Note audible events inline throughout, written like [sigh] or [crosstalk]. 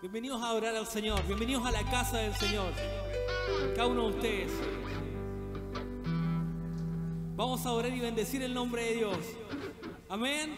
Bienvenidos a adorar al Señor, bienvenidos a la casa del Señor. Cada uno de ustedes. Vamos a orar y bendecir el nombre de Dios. Amén.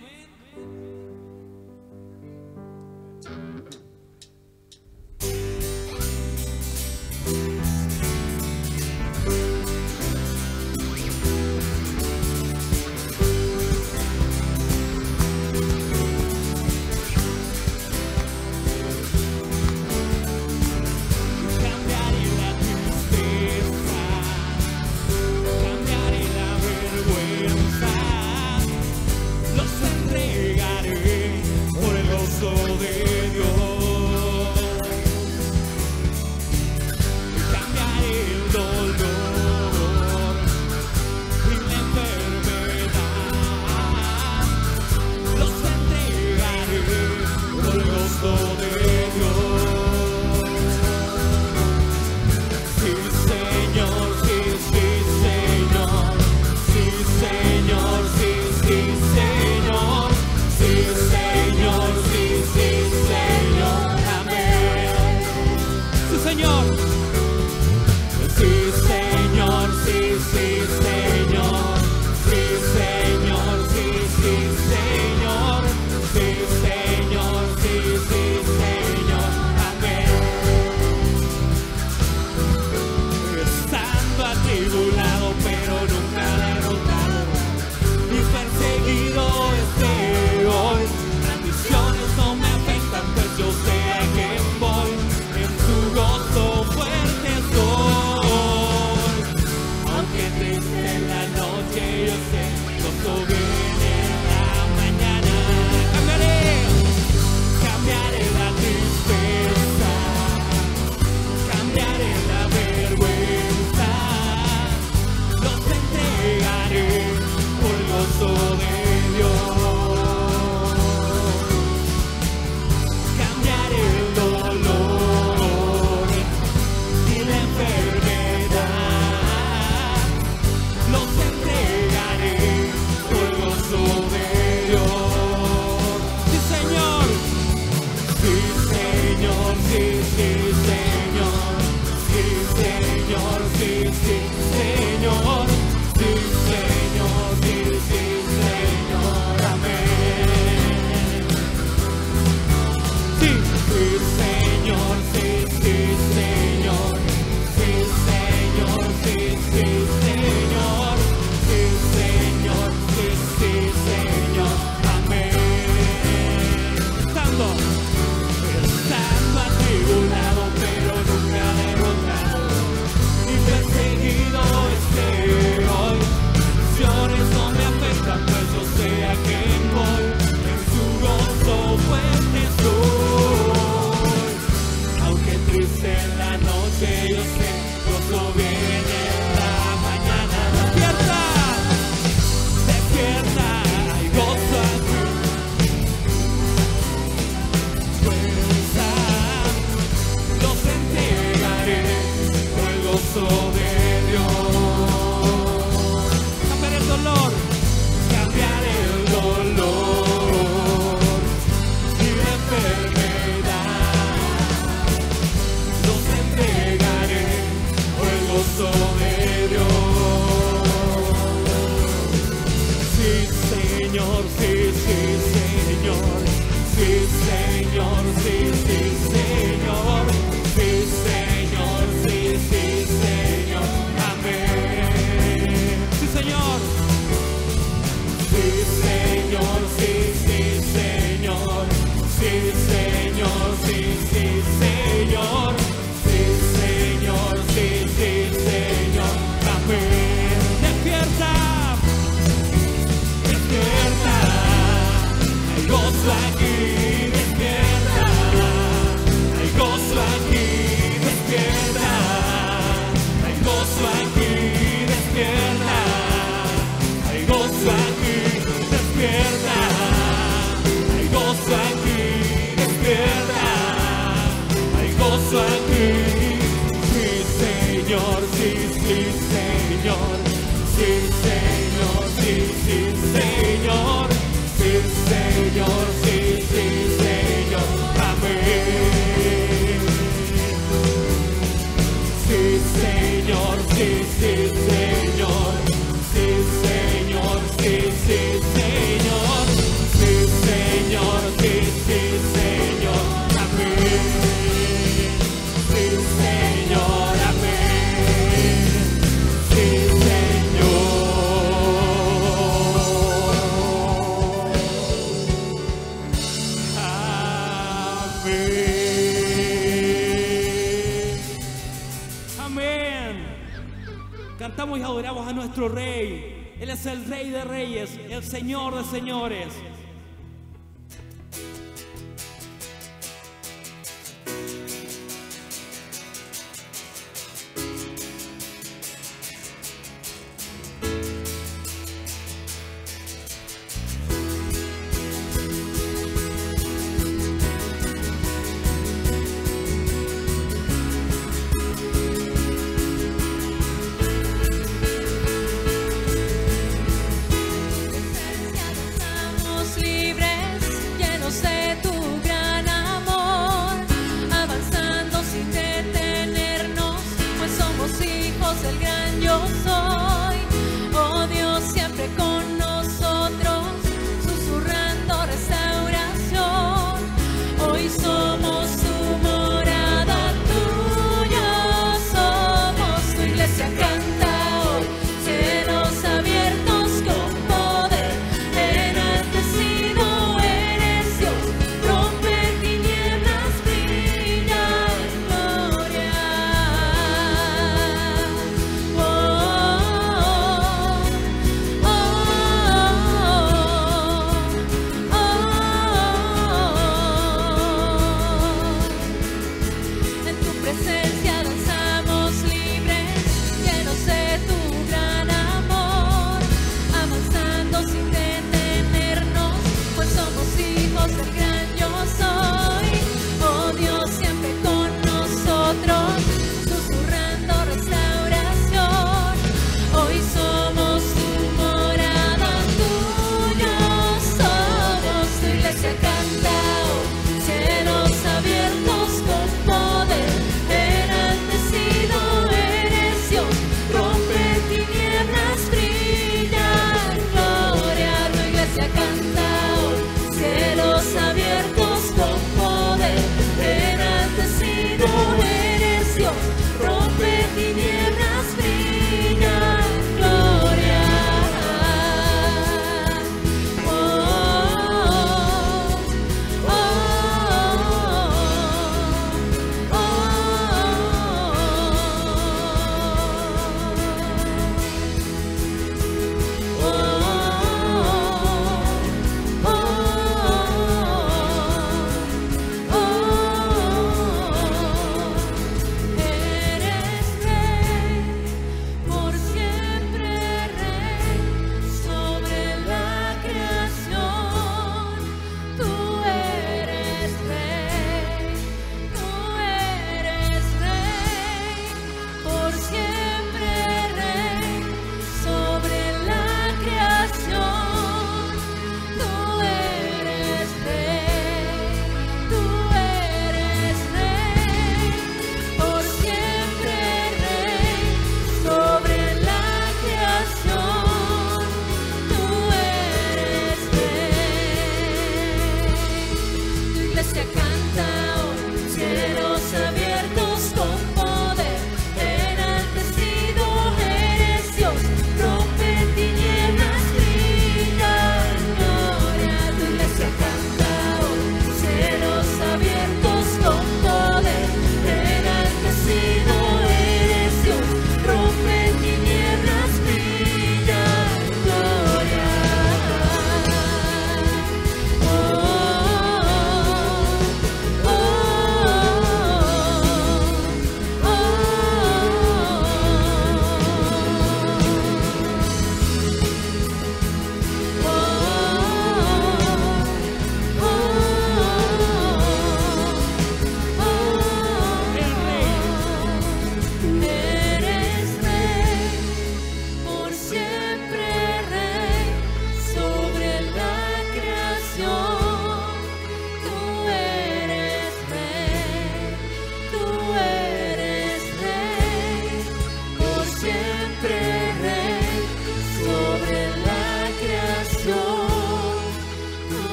Nuestro Rey. Él es el Rey de Reyes, el Señor de Señores.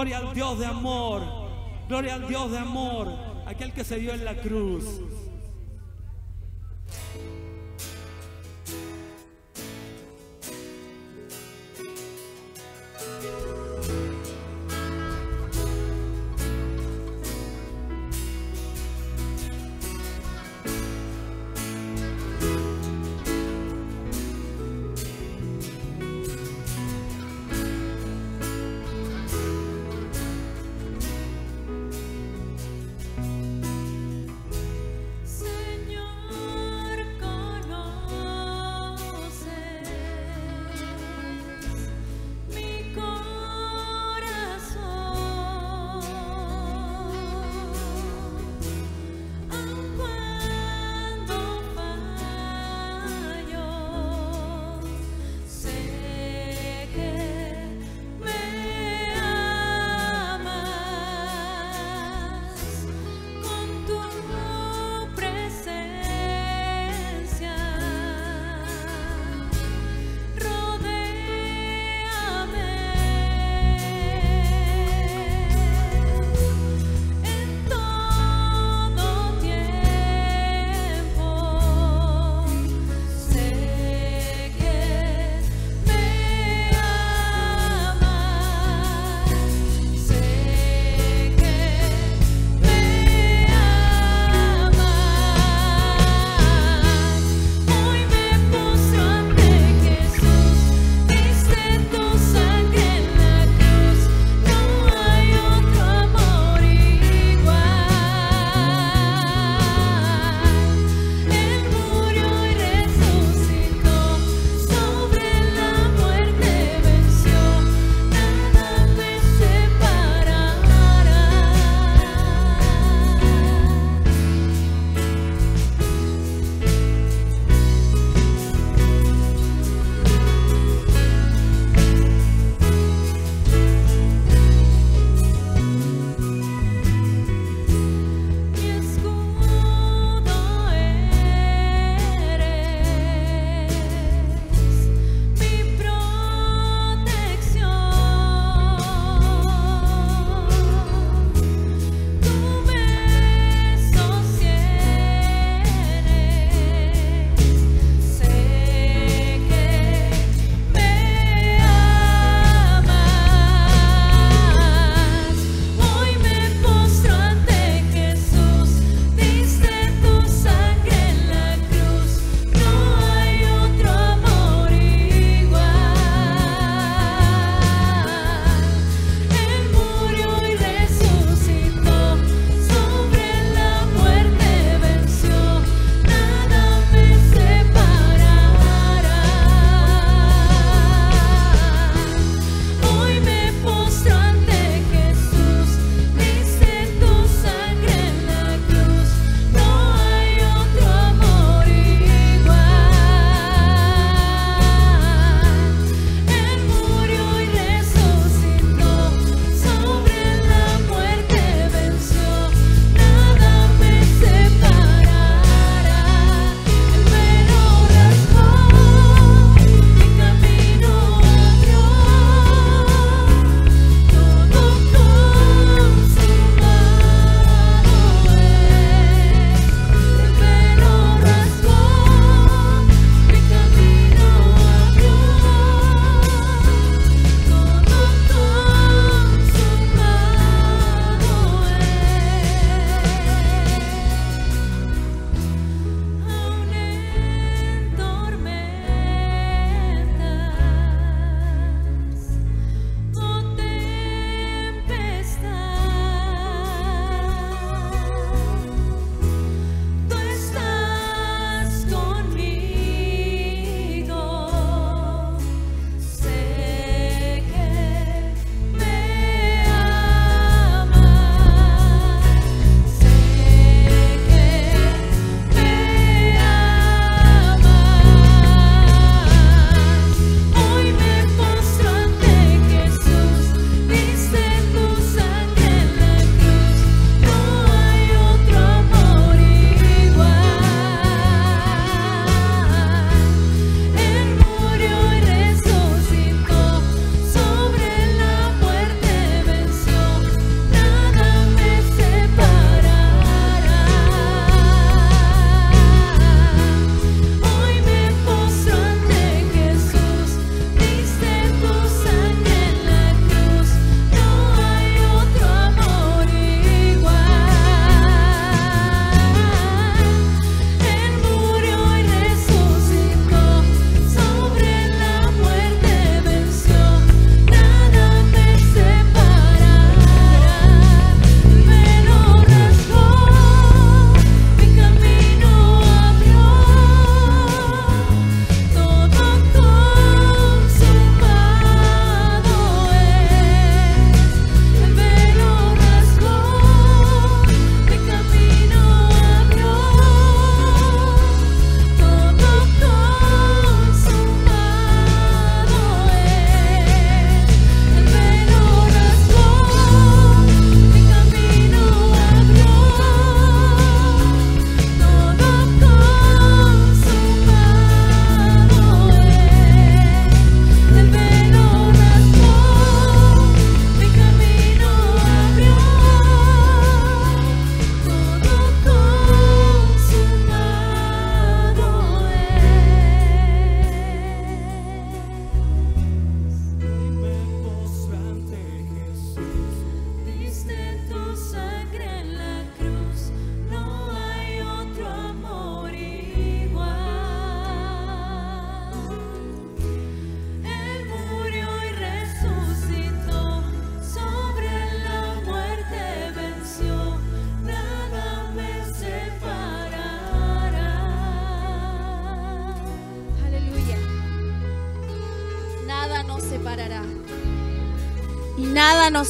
Gloria al Dios de amor. Gloria al Dios de amor. Aquel que se dio en la cruz.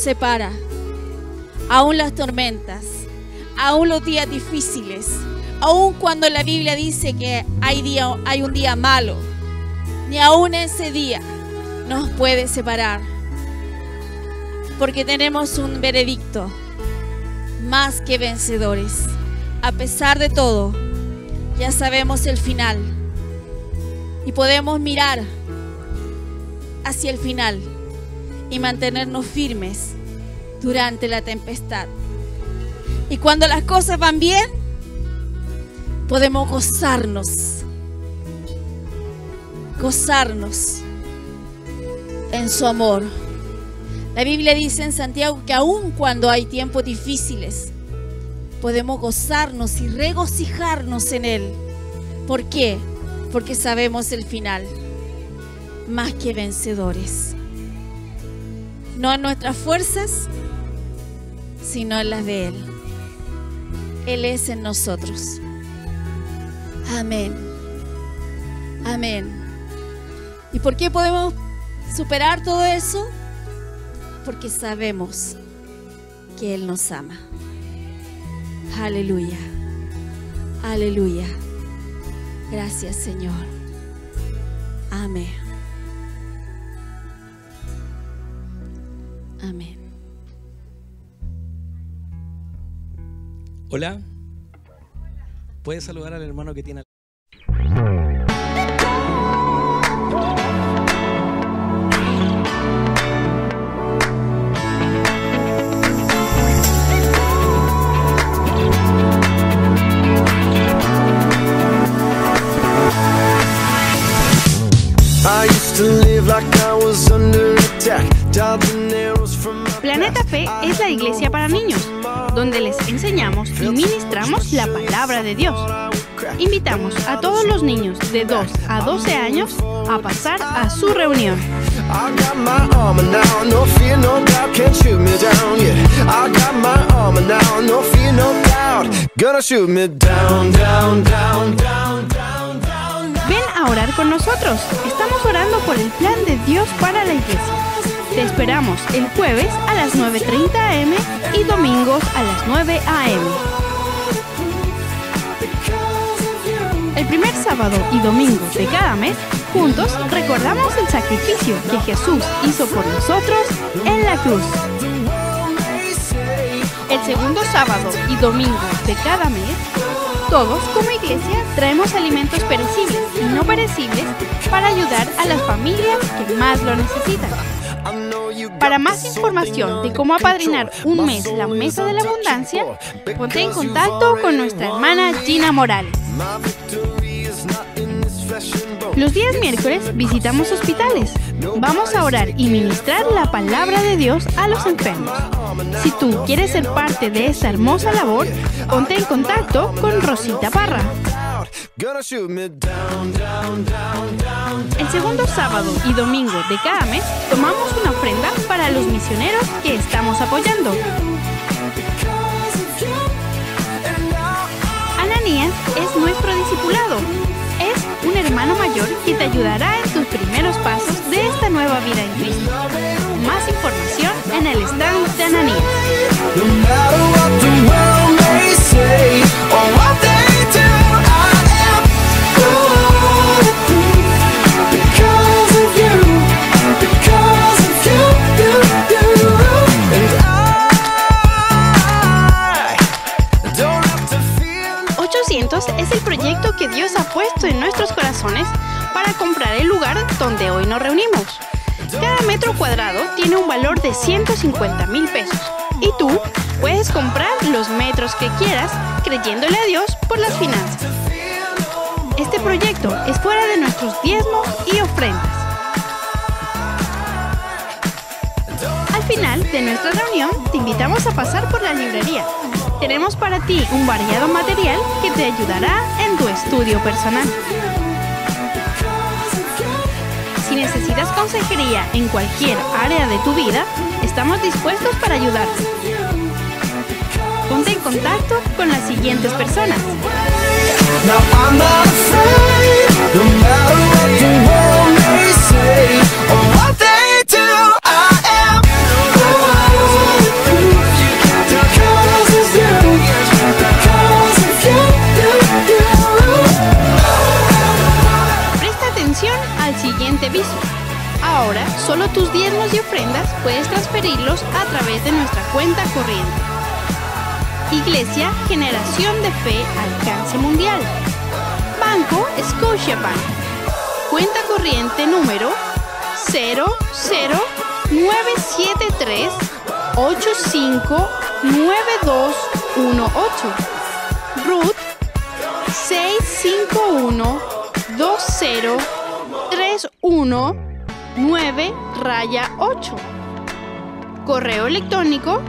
Separa. Aún las tormentas, aún los días difíciles, aún cuando la Biblia dice que hay, día, hay un día malo, ni aún ese día nos puede separar. Porque tenemos un veredicto más que vencedores. A pesar de todo, ya sabemos el final y podemos mirar hacia el final y mantenernos firmes durante la tempestad. Y cuando las cosas van bien, podemos gozarnos, gozarnos en su amor. La Biblia dice en Santiago que aun cuando hay tiempos difíciles, podemos gozarnos y regocijarnos en Él. ¿Por qué? Porque sabemos el final, más que vencedores. No en nuestras fuerzas, sino en las de Él. Él es en nosotros. Amén. Amén. ¿Y por qué podemos superar todo eso? Porque sabemos que Él nos ama. Aleluya. Aleluya. Gracias Señor. Amén. Amén. Hola. ¿Puedes saludar al hermano que tiene... I used to live like I was under attack. Dodging arrows from my Planeta Fe es la iglesia para niños, donde les enseñamos y ministramos la palabra de Dios. Invitamos a todos los niños de 2 a 12 años a pasar a su reunión. Ven a orar con nosotros. Estamos orando por el plan de Dios para la iglesia. Te esperamos el jueves a las 9.30 am y domingos a las 9 am. El primer sábado y domingo de cada mes, juntos recordamos el sacrificio que Jesús hizo por nosotros en la cruz. El segundo sábado y domingo de cada mes, todos como iglesia traemos alimentos perecibles y no perecibles para ayudar a las familias que más lo necesitan. Para más información de cómo apadrinar un mes la Mesa de la Abundancia, ponte en contacto con nuestra hermana Gina Morales. Los días miércoles visitamos hospitales. Vamos a orar y ministrar la palabra de Dios a los enfermos. Si tú quieres ser parte de esta hermosa labor, ponte en contacto con Rosita Parra. El segundo sábado y domingo de cada mes tomamos una ofrenda para los misioneros que estamos apoyando. Ananías es nuestro discipulado. Es un hermano mayor que te ayudará en tus primeros pasos de esta nueva vida en Cristo. Más información en el stand de Ananías. Dios ha puesto en nuestros corazones para comprar el lugar donde hoy nos reunimos. Cada metro cuadrado tiene un valor de 150 mil pesos y tú puedes comprar los metros que quieras creyéndole a Dios por las finanzas. Este proyecto es fuera de nuestros diezmos y ofrendas. Al final de nuestra reunión, te invitamos a pasar por la librería. Tenemos para ti un variado material que te ayudará en tu estudio personal. Si necesitas consejería en cualquier área de tu vida, estamos dispuestos para ayudarte. Ponte en contacto con las siguientes personas. Solo tus diezmos y ofrendas puedes transferirlos a través de nuestra cuenta corriente. Iglesia Generación de Fe Alcance Mundial. Banco Scotiabank. Cuenta corriente número 00973 859218. Ruth 651 20319 raya 8. Correo electrónico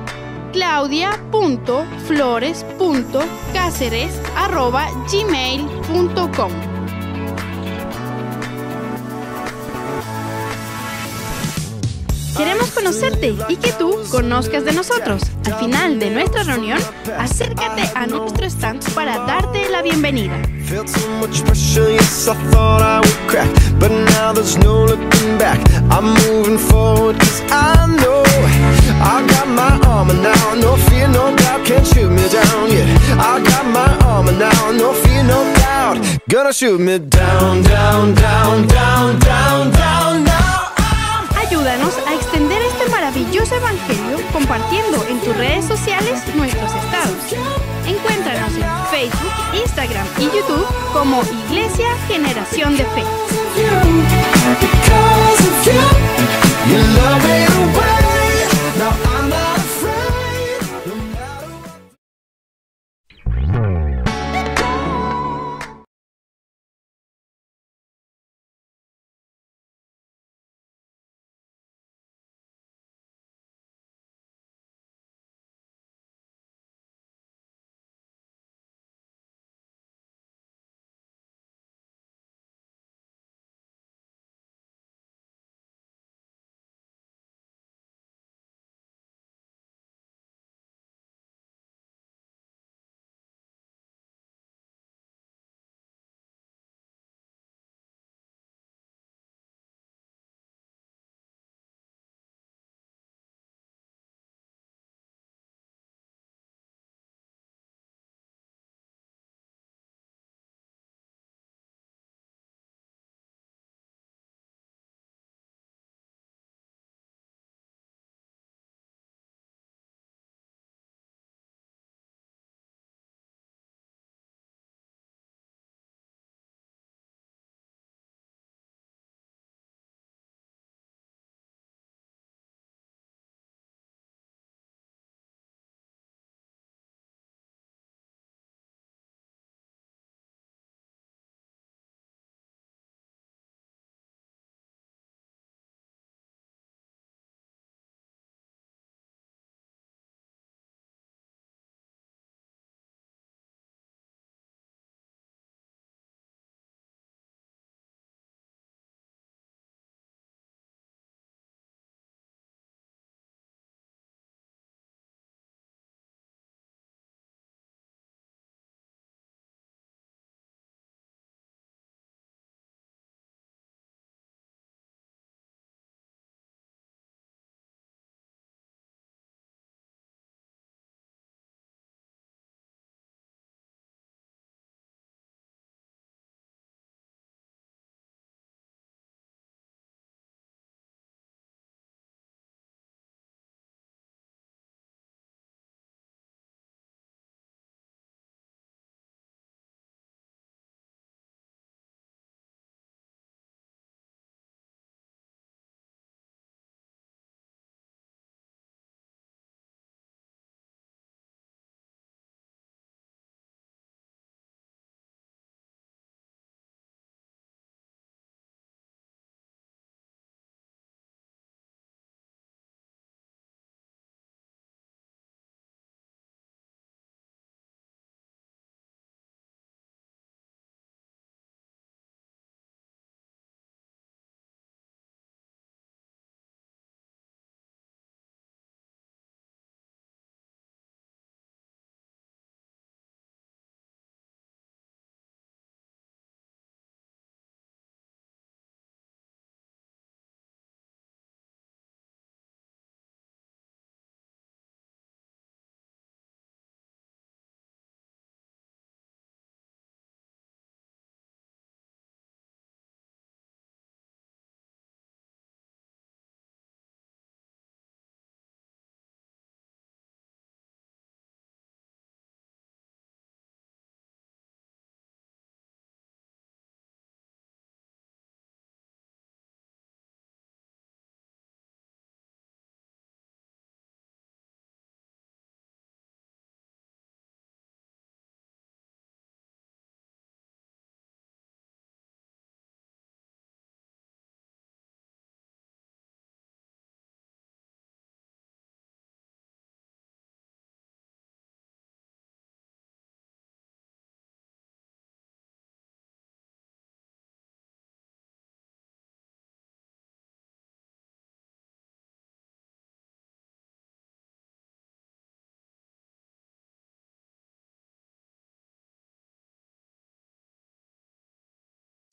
claudia.flores.cáceres arroba gmail.com Queremos conocerte y que tú conozcas de nosotros. Al final de nuestra reunión, acércate a nuestro stand para darte la bienvenida. Ayúdanos a maravilloso evangelio compartiendo en tus redes sociales nuestros estados. Encuéntranos en Facebook, Instagram y YouTube como Iglesia Generación de Fe.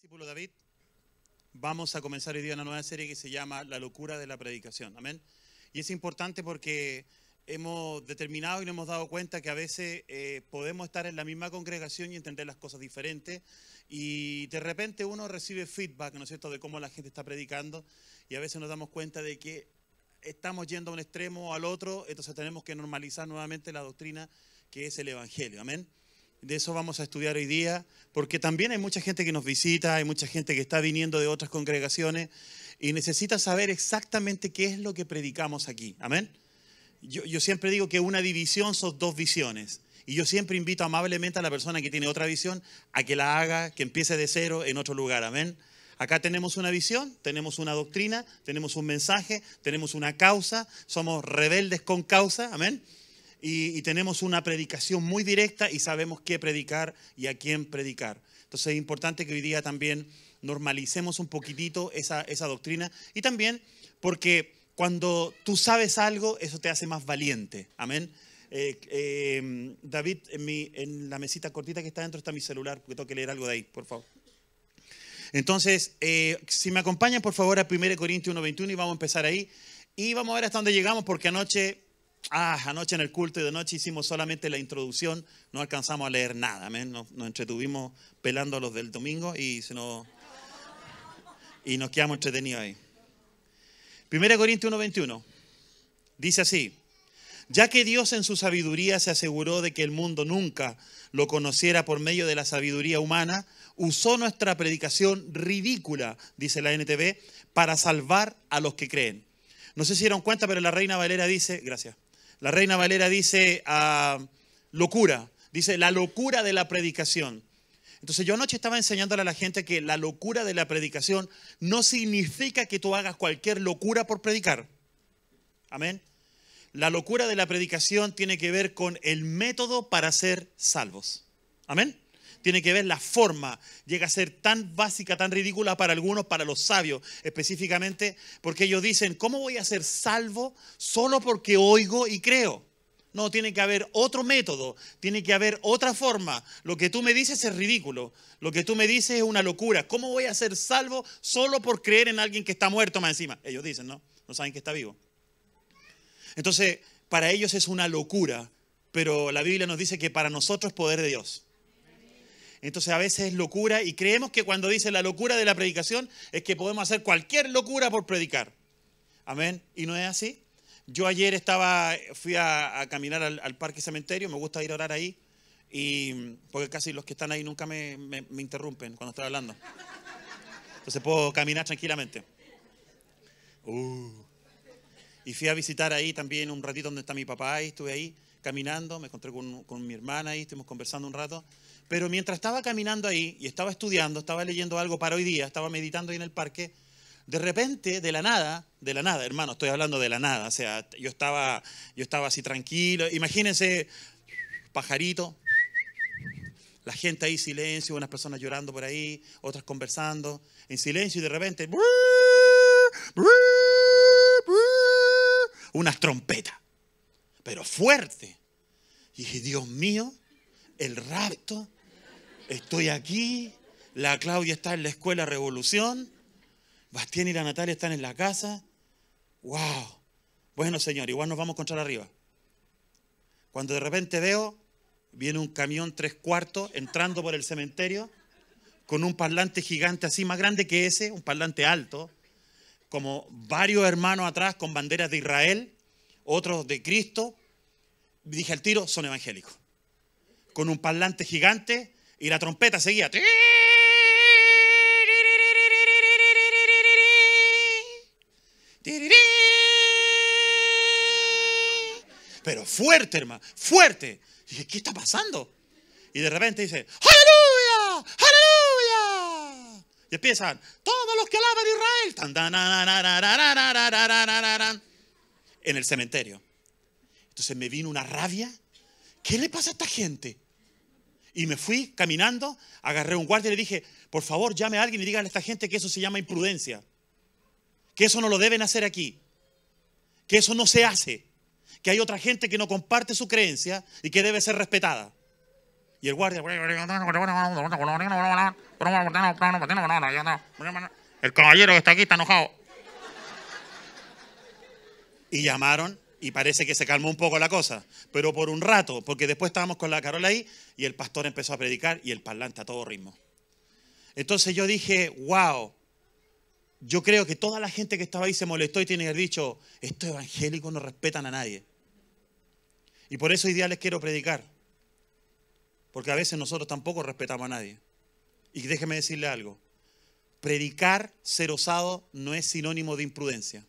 Discípulo David, vamos a comenzar hoy día una nueva serie que se llama La locura de la predicación. Amén. Y es importante porque hemos determinado y nos hemos dado cuenta que a veces eh, podemos estar en la misma congregación y entender las cosas diferentes. Y de repente uno recibe feedback, ¿no es cierto?, de cómo la gente está predicando. Y a veces nos damos cuenta de que estamos yendo a un extremo o al otro, entonces tenemos que normalizar nuevamente la doctrina que es el Evangelio. Amén. De eso vamos a estudiar hoy día, porque también hay mucha gente que nos visita, hay mucha gente que está viniendo de otras congregaciones y necesita saber exactamente qué es lo que predicamos aquí. Amén. Yo, siempre digo que una división son dos visiones. Y yo siempre invito amablemente a la persona que tiene otra visión a que la haga, que empiece de cero en otro lugar. Amén. Acá tenemos una visión, tenemos una doctrina, tenemos un mensaje, tenemos una causa, somos rebeldes con causa, amén. Y, y tenemos una predicación muy directa y sabemos qué predicar y a quién predicar. Entonces es importante que hoy día también normalicemos un poquitito esa, esa doctrina y también porque cuando tú sabes algo, eso te hace más valiente, amén. Eh, eh, David, en, mi- en la mesita cortita que está dentro está mi celular, porque tengo que leer algo de ahí, por favor. Entonces, eh, si me acompañan por favor a 1 Corintios 1.21 y vamos a empezar ahí. Y vamos a ver hasta dónde llegamos porque anoche, ah, anoche en el culto y de noche hicimos solamente la introducción, no alcanzamos a leer nada, amén. Nos, nos entretuvimos pelando los del domingo y, se nos, y nos quedamos entretenidos ahí. 1 Corintios 1.21 dice así, ya que Dios en su sabiduría se aseguró de que el mundo nunca lo conociera por medio de la sabiduría humana, usó nuestra predicación ridícula, dice la NTV, para salvar a los que creen. No sé si dieron cuenta, pero la Reina Valera dice, gracias, la Reina Valera dice ah, locura, dice la locura de la predicación. Entonces yo anoche estaba enseñándole a la gente que la locura de la predicación no significa que tú hagas cualquier locura por predicar. Amén. La locura de la predicación tiene que ver con el método para ser salvos. Amén. Tiene que ver la forma. Llega a ser tan básica, tan ridícula para algunos, para los sabios específicamente, porque ellos dicen, ¿cómo voy a ser salvo solo porque oigo y creo? No, tiene que haber otro método, tiene que haber otra forma. Lo que tú me dices es ridículo, lo que tú me dices es una locura. ¿Cómo voy a ser salvo solo por creer en alguien que está muerto más encima? Ellos dicen, ¿no? No saben que está vivo. Entonces, para ellos es una locura, pero la Biblia nos dice que para nosotros es poder de Dios. Entonces a veces es locura y creemos que cuando dice la locura de la predicación es que podemos hacer cualquier locura por predicar. Amén. Y no es así. Yo ayer estaba, fui a, caminar al, al parque cementerio, me gusta ir a orar ahí, y, porque casi los que están ahí nunca me, interrumpen cuando estoy hablando. Entonces puedo caminar tranquilamente. Uh. Y fui a visitar ahí también un ratito donde está mi papá, estuve ahí caminando, me encontré con, con mi hermana ahí, estuvimos conversando un rato. Pero mientras estaba caminando ahí y estaba estudiando, estaba leyendo algo para hoy día, estaba meditando ahí en el parque, de repente, de la nada, de la nada, hermano, estoy hablando de la nada, o sea, yo estaba, yo estaba así tranquilo, imagínense, pajarito, la gente ahí silencio, unas personas llorando por ahí, otras conversando, en silencio y de repente, unas trompetas, pero fuerte. Y dije, Dios mío, el rapto, estoy aquí, la Claudia está en la escuela Revolución, Bastián y la Natalia están en la casa. ¡Wow! Bueno, señor, igual nos vamos a encontrar arriba. Cuando de repente veo, viene un camión tres cuartos entrando por el cementerio con un parlante gigante así, más grande que ese, un parlante alto, como varios hermanos atrás con banderas de Israel, otros de Cristo. Dije al tiro, son evangélicos. Con un parlante gigante y la trompeta seguía. Pero fuerte, hermano, fuerte. Y dije, ¿qué está pasando? Y de repente dice, ¡Aleluya! ¡Aleluya! Y empiezan, todos los que alaban a Israel, en el cementerio. Entonces me vino una rabia. ¿Qué le pasa a esta gente? Y me fui caminando, agarré un guardia y le dije, por favor, llame a alguien y dígale a esta gente que eso se llama imprudencia. Que eso no lo deben hacer aquí. Que eso no se hace. Que hay otra gente que no comparte su creencia y que debe ser respetada. Y el guardia, el caballero que está aquí está enojado. Y llamaron y parece que se calmó un poco la cosa, pero por un rato, porque después estábamos con la Carola ahí y el pastor empezó a predicar y el parlante a todo ritmo. Entonces yo dije, wow, yo creo que toda la gente que estaba ahí se molestó y tiene que haber dicho, estos evangélicos no respetan a nadie. Y por eso hoy día les quiero predicar, porque a veces nosotros tampoco respetamos a nadie. Y déjeme decirle algo, predicar ser osado no es sinónimo de imprudencia.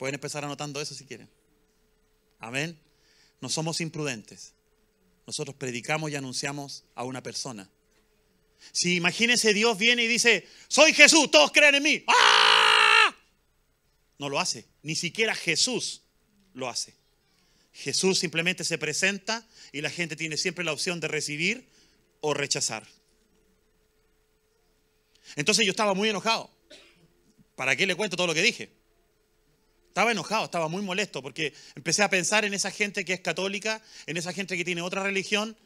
Pueden empezar anotando eso si quieren. Amén. No somos imprudentes. Nosotros predicamos y anunciamos a una persona. Si imagínense Dios viene y dice, soy Jesús, todos creen en mí. ¡Ah! No lo hace. Ni siquiera Jesús lo hace. Jesús simplemente se presenta y la gente tiene siempre la opción de recibir o rechazar. Entonces yo estaba muy enojado. ¿Para qué le cuento todo lo que dije? Estaba enojado, estaba muy molesto porque empecé a pensar en esa gente que es católica, en esa gente que tiene otra religión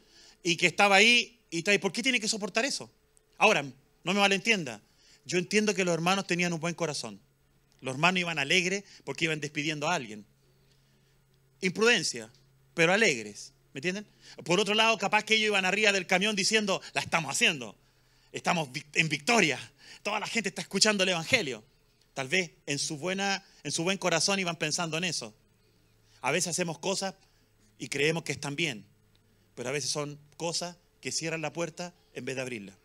y que estaba ahí y está ahí. ¿Por qué tiene que soportar eso? Ahora, no me malentienda. Yo entiendo que los hermanos tenían un buen corazón. Los hermanos iban alegres porque iban despidiendo a alguien. Imprudencia, pero alegres. ¿Me entienden? Por otro lado, capaz que ellos iban arriba del camión diciendo, la estamos haciendo. Estamos en victoria. Toda la gente está escuchando el Evangelio. Tal vez en su, buena, en su buen corazón iban pensando en eso. A veces hacemos cosas y creemos que están bien, pero a veces son cosas que cierran la puerta en vez de abrirla.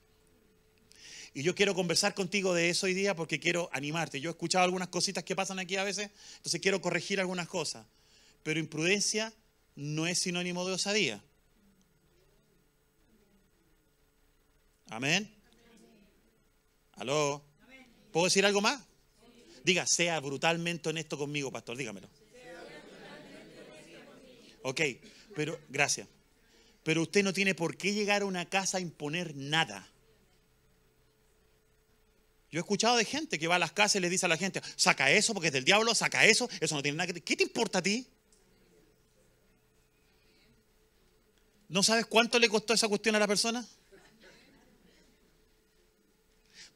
Y yo quiero conversar contigo de eso hoy día porque quiero animarte. Yo he escuchado algunas cositas que pasan aquí a veces, entonces quiero corregir algunas cosas. Pero imprudencia no es sinónimo de osadía. Amén. ¿Aló? ¿Puedo decir algo más? Diga, sea brutalmente honesto conmigo, pastor, dígamelo. Ok, pero gracias. Pero usted no tiene por qué llegar a una casa a imponer nada. Yo he escuchado de gente que va a las casas y le dice a la gente, saca eso porque es del diablo, saca eso, eso no tiene nada que... ¿Qué te importa a ti? ¿No sabes cuánto le costó esa cuestión a la persona?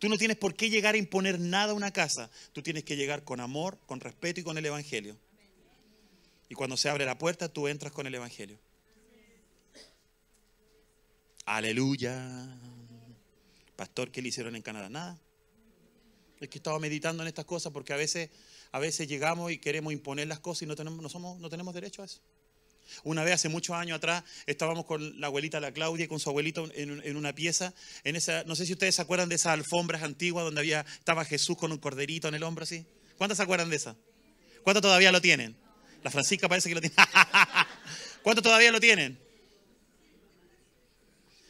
Tú no tienes por qué llegar a imponer nada a una casa. Tú tienes que llegar con amor, con respeto y con el Evangelio. Y cuando se abre la puerta, tú entras con el Evangelio. Aleluya. Pastor, ¿qué le hicieron en Canadá? Nada. Es que estaba meditando en estas cosas porque a veces, a veces llegamos y queremos imponer las cosas y no tenemos, no somos, no tenemos derecho a eso. Una vez hace muchos años atrás estábamos con la abuelita la Claudia y con su abuelito en, una pieza. En esa, no sé si ustedes se acuerdan de esas alfombras antiguas donde había, estaba Jesús con un corderito en el hombro así. ¿Cuántos se acuerdan de esa? ¿Cuántos todavía lo tienen? La Francisca parece que lo tiene. [laughs] ¿Cuántos todavía lo tienen?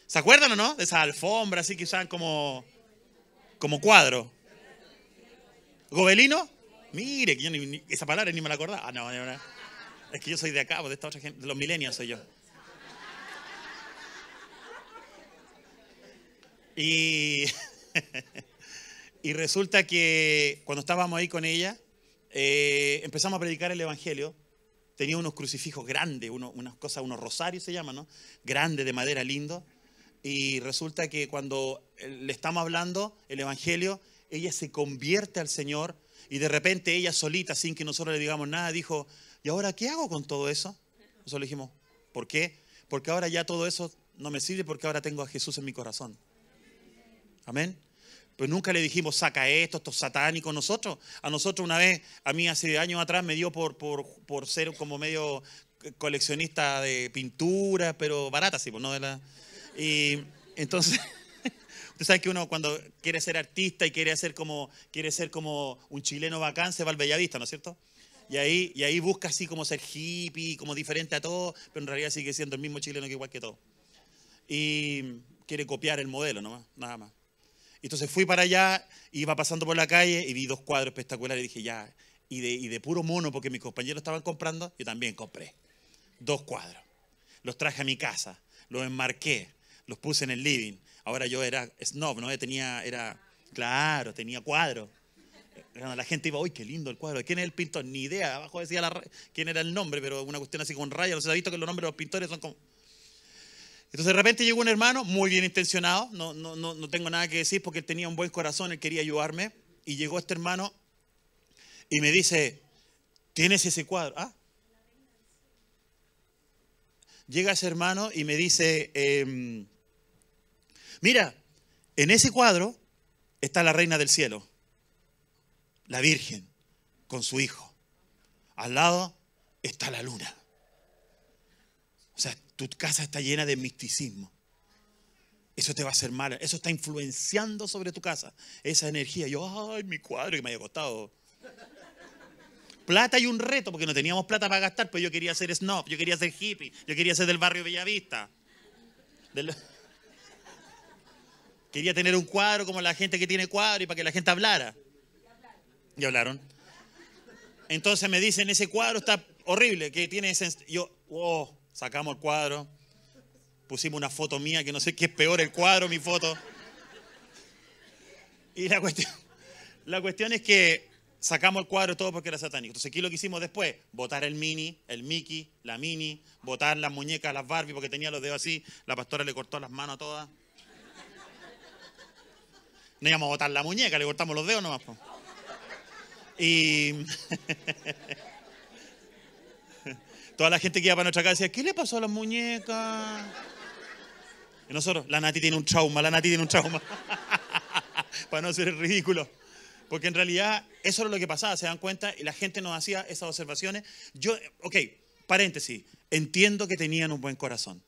¿Se acuerdan o no? De esas alfombras así que usaban como, como cuadro. ¿Gobelino? Mire, que yo ni, esa palabra ni me la acordaba. Ah, no. Es que yo soy de acá, de esta otra gente, de los milenios soy yo. Y, [laughs] y resulta que cuando estábamos ahí con ella, eh, empezamos a predicar el Evangelio. Tenía unos crucifijos grandes, unas cosas, unos rosarios se llaman, ¿no? Grandes, de madera, lindo. Y resulta que cuando le estamos hablando el Evangelio, ella se convierte al Señor y de repente ella solita, sin que nosotros le digamos nada, dijo, ¿y ahora qué hago con todo eso? Nosotros le dijimos, ¿por qué? Porque ahora ya todo eso no me sirve porque ahora tengo a Jesús en mi corazón. Amén. Pues nunca le dijimos, saca esto, esto es satánico. Nosotros, a nosotros una vez, a mí hace años atrás me dio por, por, por ser como medio coleccionista de pintura, pero barata, sí, pues no de la... Y entonces, [laughs] usted sabe que uno cuando quiere ser artista y quiere, hacer como, quiere ser como un chileno bacán, va al Bellavista, ¿no es cierto? Y ahí, y ahí busca así como ser hippie, como diferente a todo, pero en realidad sigue siendo el mismo chileno que igual que todo. Y quiere copiar el modelo, ¿no? nada más. Entonces fui para allá, iba pasando por la calle y vi dos cuadros espectaculares y dije, ya, y de, y de puro mono, porque mis compañeros estaban comprando, yo también compré. Dos cuadros. Los traje a mi casa, los enmarqué, los puse en el living. Ahora yo era snob, ¿no? Tenía, era, claro, tenía cuadros. La gente iba, uy, qué lindo el cuadro. ¿Quién es el pintor? Ni idea. Abajo decía quién era el nombre, pero una cuestión así con rayas. No se ha visto que los nombres de los pintores son como. Entonces de repente llegó un hermano muy bien intencionado, no, no, no, no tengo nada que decir porque él tenía un buen corazón, él quería ayudarme. Y llegó este hermano y me dice, ¿tienes ese cuadro? Ah. Llega ese hermano y me dice, em, mira, en ese cuadro está la reina del cielo, la Virgen, con su hijo. Al lado está la luna. O sea, tu casa está llena de misticismo. Eso te va a hacer mal. Eso está influenciando sobre tu casa. Esa energía. Yo, ay, mi cuadro que me haya costado. Plata y un reto, porque no teníamos plata para gastar, pues yo quería ser snob, yo quería ser hippie, yo quería ser del barrio Bellavista. [laughs] Quería tener un cuadro como la gente que tiene cuadro y para que la gente hablara. Y hablaron. Entonces me dicen, ese cuadro está horrible, que tiene ese... Yo, oh, sacamos el cuadro, pusimos una foto mía, que no sé qué es peor, el cuadro, mi foto. Y la cuestión, la cuestión es que sacamos el cuadro todo porque era satánico. Entonces, ¿qué es lo que hicimos después? Botar el mini, el Mickey, la mini, botar las muñecas, las Barbie, porque tenía los dedos así. La pastora le cortó las manos a todas. No íbamos a botar la muñeca, le cortamos los dedos nomás. po. Y [laughs] toda la gente que iba para nuestra casa decía, ¿qué le pasó a las muñecas? Y nosotros, la Nati tiene un trauma, la Nati tiene un trauma. [laughs] para no ser ridículo. Porque en realidad eso era lo que pasaba, se dan cuenta, y la gente nos hacía esas observaciones. Yo, ok, paréntesis, entiendo que tenían un buen corazón.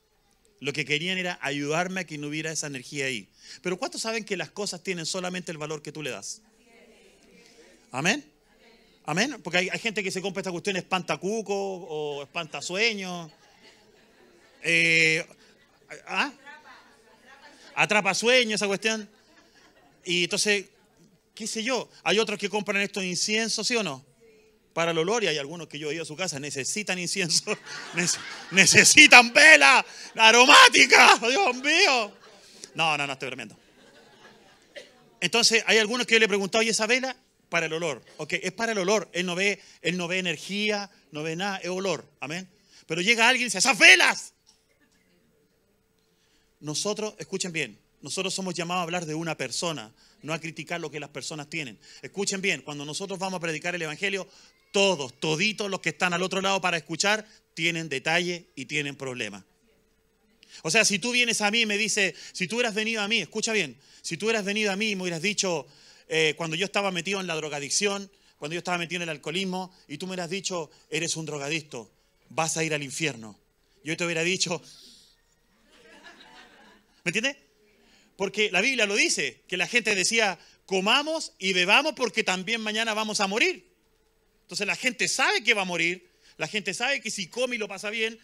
Lo que querían era ayudarme a que no hubiera esa energía ahí. Pero ¿cuántos saben que las cosas tienen solamente el valor que tú le das? Amén. Amén. Porque hay, gente que se compra esta cuestión espantacuco o espantasueños. Eh, ¿ah? Atrapa sueños, esa cuestión. Y entonces, qué sé yo, hay otros que compran estos inciensos, ¿sí o no? Para el olor, y hay algunos que yo he ido a su casa, necesitan incienso, [laughs] nece- necesitan vela aromática, [laughs] Dios mío. No, no, no, estoy bromeando. Entonces, hay algunos que yo le he preguntado, ¿y esa vela? Para el olor. Ok, es para el olor. Él no ve, él no ve energía, no ve nada, es olor. Amén. Pero llega alguien y dice, ¡esas velas! Nosotros, escuchen bien, nosotros somos llamados a hablar de una persona, no a criticar lo que las personas tienen. Escuchen bien, cuando nosotros vamos a predicar el Evangelio, todos, toditos los que están al otro lado para escuchar, tienen detalle y tienen problemas. O sea, si tú vienes a mí y me dices, si tú hubieras venido a mí, escucha bien, si tú hubieras venido a mí y me hubieras dicho, eh, cuando yo estaba metido en la drogadicción, cuando yo estaba metido en el alcoholismo, y tú me hubieras dicho, eres un drogadicto, vas a ir al infierno. Yo te hubiera dicho, ¿me entiendes? Porque la Biblia lo dice, que la gente decía, comamos y bebamos porque también mañana vamos a morir. Entonces la gente sabe que va a morir, la gente sabe que si come y lo pasa bien,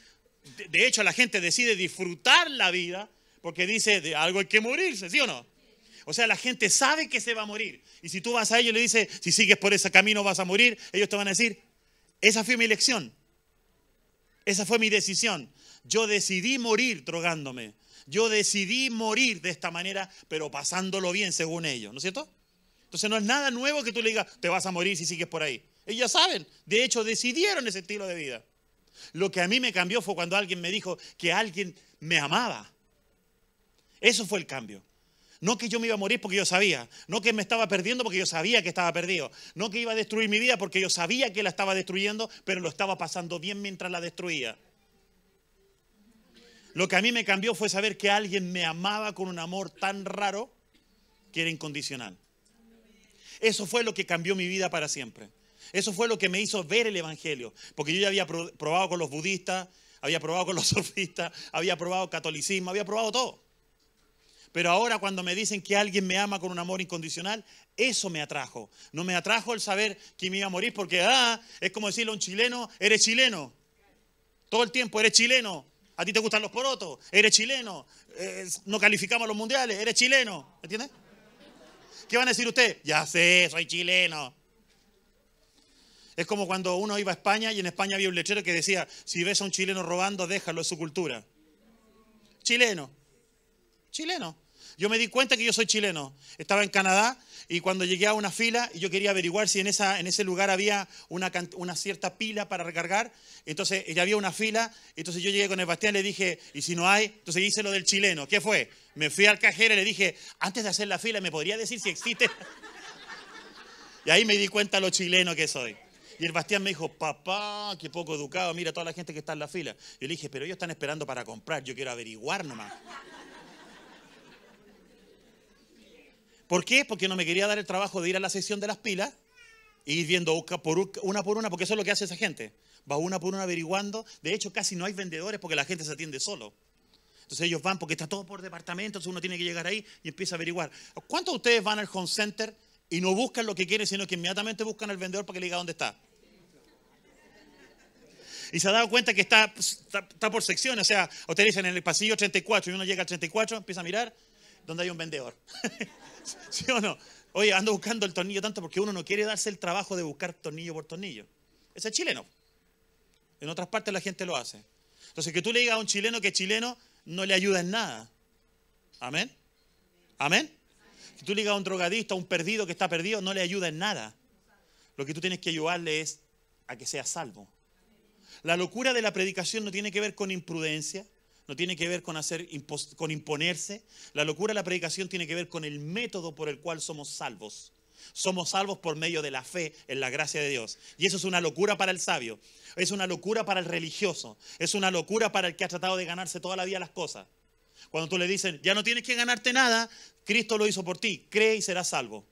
de, hecho la gente decide disfrutar la vida porque dice, de algo hay que morirse, ¿sí o no? O sea, la gente sabe que se va a morir. Y si tú vas a ellos y le dices, si sigues por ese camino vas a morir, ellos te van a decir, esa fue mi elección. Esa fue mi decisión. Yo decidí morir drogándome. Yo decidí morir de esta manera, pero pasándolo bien según ellos, ¿no es cierto? Entonces no es nada nuevo que tú le digas, te vas a morir si sigues por ahí. Ellos saben, de hecho decidieron ese estilo de vida. Lo que a mí me cambió fue cuando alguien me dijo que alguien me amaba. Eso fue el cambio. No que yo me iba a morir porque yo sabía, no que me estaba perdiendo porque yo sabía que estaba perdido, no que iba a destruir mi vida porque yo sabía que la estaba destruyendo, pero lo estaba pasando bien mientras la destruía. Lo que a mí me cambió fue saber que alguien me amaba con un amor tan raro que era incondicional. Eso fue lo que cambió mi vida para siempre. Eso fue lo que me hizo ver el Evangelio. Porque yo ya había pro- probado con los budistas, había probado con los [laughs] surfistas, había probado catolicismo, había probado todo. Pero ahora cuando me dicen que alguien me ama con un amor incondicional, eso me atrajo. No me atrajo el saber que me iba a morir porque, ah, es como decirle a un chileno, eres chileno. Todo el tiempo, eres chileno. A ti te gustan los porotos, eres chileno. Eh, no calificamos los mundiales, eres chileno. ¿Entiendes? ¿Qué van a decir ustedes? Ya sé, soy chileno. Es como cuando uno iba a España y en España había un letrero que decía, si ves a un chileno robando, déjalo, es su cultura. Chileno. Chileno. Yo me di cuenta que yo soy chileno. Estaba en Canadá y cuando llegué a una fila yo quería averiguar si en, ese lugar había una, cierta pila para recargar, entonces ya había una fila, entonces yo llegué con el Bastián y le dije, ¿y si no hay? Entonces hice lo del chileno. ¿Qué fue? Me fui al cajero y le dije, antes de hacer la fila, ¿me podría decir si existe? [laughs] Y ahí me di cuenta lo chileno que soy. Y el Bastián me dijo, papá, qué poco educado, mira toda la gente que está en la fila. Yo le dije, pero ellos están esperando para comprar, yo quiero averiguar nomás. ¿Por qué? Porque no me quería dar el trabajo de ir a la sesión de las pilas e ir viendo una por una, porque eso es lo que hace esa gente. Va una por una averiguando. De hecho, casi no hay vendedores porque la gente se atiende solo. Entonces ellos van porque está todo por departamento, entonces uno tiene que llegar ahí y empieza a averiguar. ¿Cuántos de ustedes van al home center y no buscan lo que quieren, sino que inmediatamente buscan al vendedor para que le diga dónde está? Y se ha dado cuenta que está, está, por secciones. O sea, ustedes dicen en el pasillo 34 y uno llega al 34, empieza a mirar donde hay un vendedor. [laughs] [laughs] ¿Sí o no? Oye, ando buscando el tornillo tanto porque uno no quiere darse el trabajo de buscar tornillo por tornillo. Ese es chileno. En otras partes la gente lo hace. Entonces, que tú le digas a un chileno que es chileno no le ayuda en nada. Amén. Amén. Que tú le digas a un drogadista, a un perdido que está perdido, no le ayuda en nada. Lo que tú tienes que ayudarle es a que sea salvo. La locura de la predicación no tiene que ver con imprudencia, no tiene que ver con, hacer, con imponerse. La locura de la predicación tiene que ver con el método por el cual somos salvos. Somos salvos por medio de la fe en la gracia de Dios. Y eso es una locura para el sabio, es una locura para el religioso, es una locura para el que ha tratado de ganarse toda la vida las cosas. Cuando tú le dicen, ya no tienes que ganarte nada, Cristo lo hizo por ti, cree y serás salvo.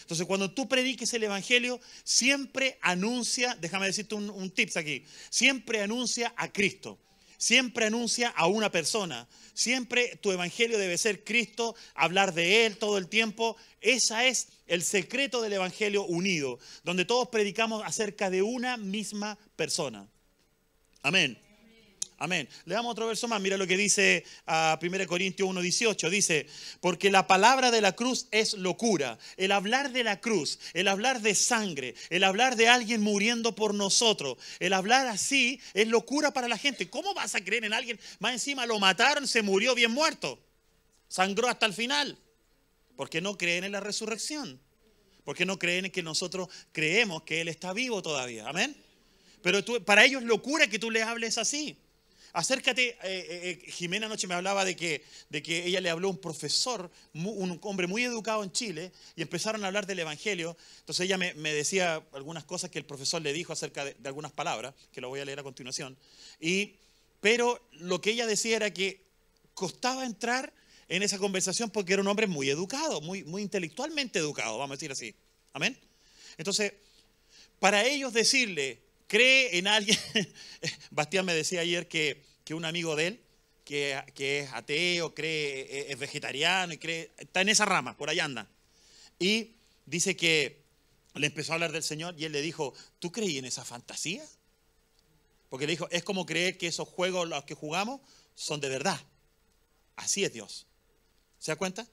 Entonces, cuando tú prediques el Evangelio, siempre anuncia, déjame decirte un, un tips aquí, siempre anuncia a Cristo, siempre anuncia a una persona, siempre tu Evangelio debe ser Cristo, hablar de Él todo el tiempo. Esa es el secreto del Evangelio unido, donde todos predicamos acerca de una misma persona. Amén. Amén. Le damos otro verso más. Mira lo que dice a 1 Corintios 1.18. Dice, porque la palabra de la cruz es locura. El hablar de la cruz, el hablar de sangre, el hablar de alguien muriendo por nosotros, el hablar así es locura para la gente. ¿Cómo vas a creer en alguien? Más encima lo mataron, se murió bien muerto. Sangró hasta el final. Porque no creen en la resurrección. Porque no creen en que nosotros creemos que Él está vivo todavía. Amén. Pero tú- para ellos es locura que tú le hables así. Acércate, eh, eh, eh, Jimena anoche me hablaba de que, de que ella le habló a un profesor, un hombre muy educado en Chile, y empezaron a hablar del Evangelio. Entonces ella me, me decía algunas cosas que el profesor le dijo acerca de, de algunas palabras, que lo voy a leer a continuación. Y, pero lo que ella decía era que costaba entrar en esa conversación porque era un hombre muy educado, muy, muy intelectualmente educado, vamos a decir así. Amén. Entonces, para ellos decirle, cree en alguien. [laughs] Bastián me decía ayer que, que un amigo de él, que, que es ateo, cree, eh, es vegetariano y cree, está en esa rama, por allá anda. Y dice que le empezó a hablar del Señor y él le dijo, ¿tú creí en esa fantasía? Porque le dijo, es como creer que esos juegos los que jugamos son de verdad. Así es Dios. ¿Se da cuenta?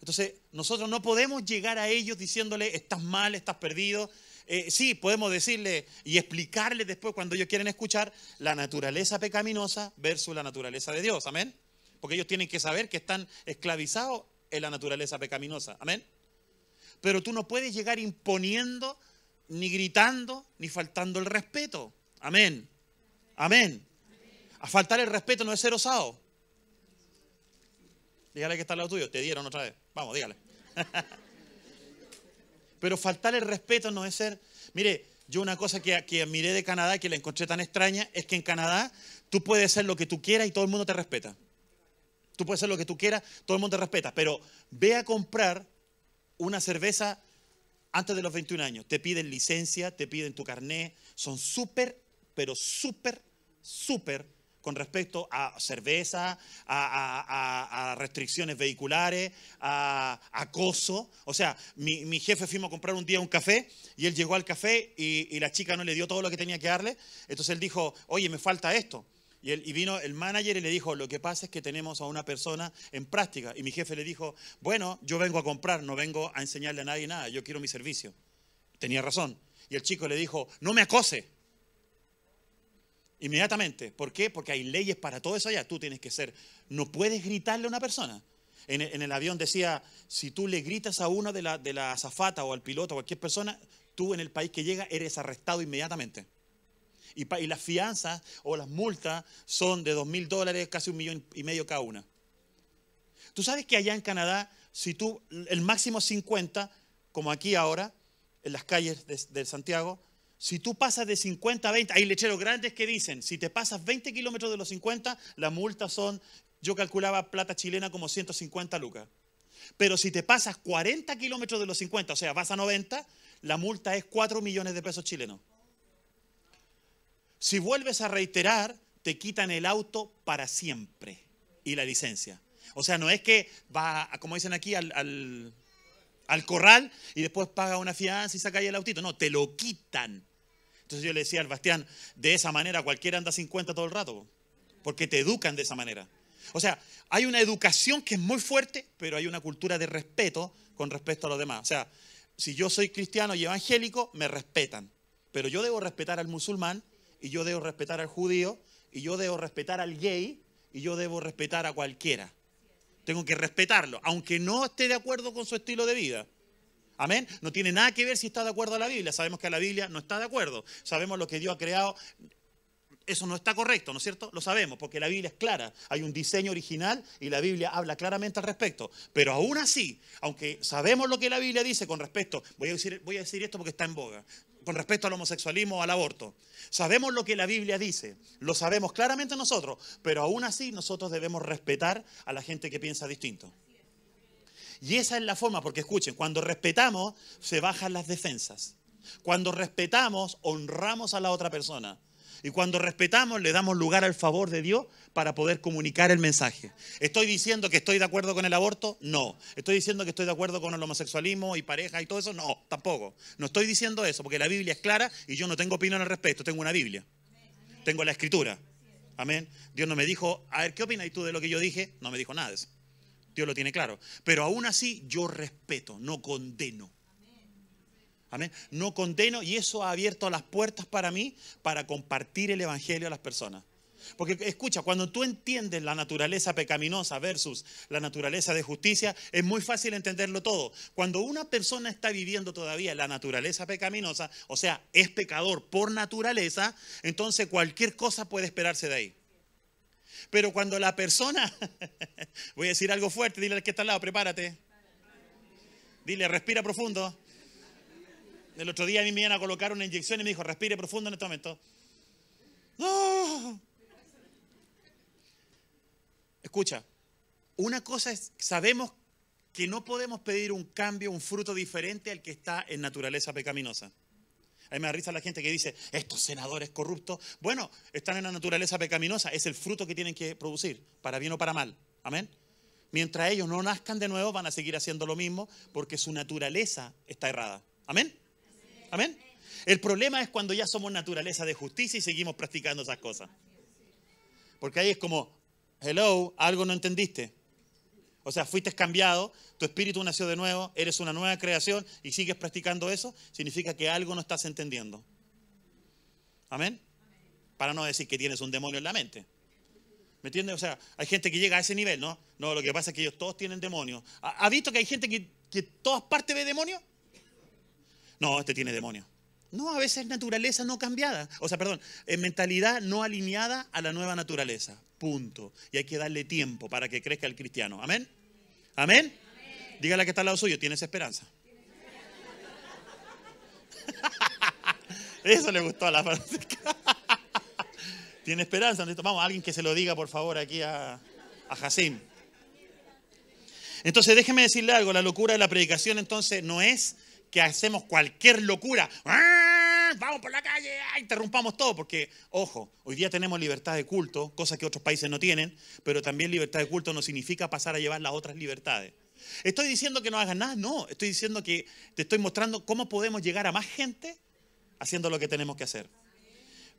Entonces, nosotros no podemos llegar a ellos diciéndole, estás mal, estás perdido. Eh, sí, podemos decirle y explicarle después cuando ellos quieren escuchar la naturaleza pecaminosa versus la naturaleza de Dios. Amén. Porque ellos tienen que saber que están esclavizados en la naturaleza pecaminosa. Amén. Pero tú no puedes llegar imponiendo, ni gritando, ni faltando el respeto. Amén. Amén. A faltar el respeto no es ser osado. Dígale que está al lado tuyo. Te dieron otra vez. Vamos, dígale. [laughs] Pero faltar el respeto no es ser. Mire, yo una cosa que, que admiré de Canadá y que la encontré tan extraña es que en Canadá tú puedes ser lo que tú quieras y todo el mundo te respeta. Tú puedes ser lo que tú quieras, todo el mundo te respeta. Pero ve a comprar una cerveza antes de los 21 años. Te piden licencia, te piden tu carné. Son súper, pero súper, súper con respecto a cerveza, a, restricciones vehiculares, a acoso. O sea, mi, jefe fuimos a comprar un día un café y él llegó al café y, la chica no le dio todo lo que tenía que darle. Entonces él dijo, oye, me falta esto. Y, y vino el manager y le dijo, lo que pasa es que tenemos a una persona en práctica. Y mi jefe le dijo, bueno, yo vengo a comprar, no vengo a enseñarle a nadie nada, yo quiero mi servicio. Tenía razón. Y el chico le dijo, no me acose. Inmediatamente. ¿Por qué? Porque hay leyes para todo eso allá. Tú tienes que ser, no puedes gritarle a una persona. en, el avión decía, si tú le gritas a uno de la, de la azafata o al piloto o cualquier persona, tú en el país que llega eres arrestado inmediatamente. Y, las fianzas o las multas son de dos mil dólares, casi un millón y medio cada una. Tú sabes que allá en Canadá, si tú, el máximo es 50, como aquí ahora, en las calles de Santiago, si tú pasas de 50 a 20, hay lecheros grandes que dicen, si te pasas 20 kilómetros de los 50, las multas son, yo calculaba plata chilena como 150 lucas. Pero si te pasas 40 kilómetros de los 50, o sea, vas a 90, la multa es 4 millones de pesos chilenos. Si vuelves a reiterar, te quitan el auto para siempre y la licencia. O sea, no es que va, como dicen aquí, al, al- al corral y después paga una fianza y saca ahí el autito. No, te lo quitan. Entonces yo le decía al Bastián, de esa manera cualquiera anda 50 todo el rato, po, porque te educan de esa manera. O sea, hay una educación que es muy fuerte, pero hay una cultura de respeto con respecto a los demás. O sea, si yo soy cristiano y evangélico, me respetan. Pero yo debo respetar al musulmán, y yo debo respetar al judío, y yo debo respetar al gay, y yo debo respetar a cualquiera. Tengo que respetarlo, aunque no esté de acuerdo con su estilo de vida. Amén. No tiene nada que ver si está de acuerdo a la Biblia. Sabemos que la Biblia no está de acuerdo. Sabemos lo que Dios ha creado. Eso no está correcto, ¿no es cierto? Lo sabemos, porque la Biblia es clara. Hay un diseño original y la Biblia habla claramente al respecto. Pero aún así, aunque sabemos lo que la Biblia dice con respecto, voy a decir, voy a decir esto porque está en boga, con respecto al homosexualismo o al aborto. Sabemos lo que la Biblia dice, lo sabemos claramente nosotros, pero aún así nosotros debemos respetar a la gente que piensa distinto. Y esa es la forma, porque escuchen, cuando respetamos se bajan las defensas. Cuando respetamos, honramos a la otra persona. Y cuando respetamos, le damos lugar al favor de Dios para poder comunicar el mensaje. ¿Estoy diciendo que estoy de acuerdo con el aborto? No. ¿Estoy diciendo que estoy de acuerdo con el homosexualismo y pareja y todo eso? No, tampoco. No estoy diciendo eso, porque la Biblia es clara y yo no tengo opinión al respecto. Tengo una Biblia. Tengo la escritura. Amén. Dios no me dijo, a ver, ¿qué opinas tú de lo que yo dije? No me dijo nada. Dios lo tiene claro. Pero aún así yo respeto, no condeno. No condeno y eso ha abierto las puertas para mí para compartir el Evangelio a las personas. Porque escucha, cuando tú entiendes la naturaleza pecaminosa versus la naturaleza de justicia, es muy fácil entenderlo todo. Cuando una persona está viviendo todavía la naturaleza pecaminosa, o sea, es pecador por naturaleza, entonces cualquier cosa puede esperarse de ahí. Pero cuando la persona, [laughs] voy a decir algo fuerte, dile al que está al lado, prepárate. Dile, respira profundo. El otro día a mí me iban a colocar una inyección y me dijo, respire profundo en este momento. No. Escucha, una cosa es, sabemos que no podemos pedir un cambio, un fruto diferente al que está en naturaleza pecaminosa. A me da risa la gente que dice, estos senadores corruptos, bueno, están en la naturaleza pecaminosa, es el fruto que tienen que producir, para bien o para mal. Amén. Mientras ellos no nazcan de nuevo, van a seguir haciendo lo mismo porque su naturaleza está errada. Amén. Amén. El problema es cuando ya somos naturaleza de justicia y seguimos practicando esas cosas. Porque ahí es como, hello, algo no entendiste. O sea, fuiste cambiado, tu espíritu nació de nuevo, eres una nueva creación y sigues practicando eso, significa que algo no estás entendiendo. Amén. Para no decir que tienes un demonio en la mente. ¿Me entiendes? O sea, hay gente que llega a ese nivel, ¿no? No, lo que pasa es que ellos todos tienen demonios. ¿Ha visto que hay gente que, que todas partes ve demonios? No, este tiene demonios. No, a veces es naturaleza no cambiada. O sea, perdón, es mentalidad no alineada a la nueva naturaleza. Punto. Y hay que darle tiempo para que crezca el cristiano. Amén. Amén. Dígale que está al lado suyo, tienes esperanza. [laughs] Eso le gustó a la Francisca. [laughs] Tiene esperanza. Vamos, alguien que se lo diga, por favor, aquí a, a Jacim. Entonces, déjeme decirle algo. La locura de la predicación, entonces, no es que hacemos cualquier locura. ¡Ah! Vamos por la calle, ¡ah! interrumpamos todo, porque, ojo, hoy día tenemos libertad de culto, cosa que otros países no tienen, pero también libertad de culto no significa pasar a llevar las otras libertades. ¿Estoy diciendo que no hagan nada? No, estoy diciendo que te estoy mostrando cómo podemos llegar a más gente haciendo lo que tenemos que hacer.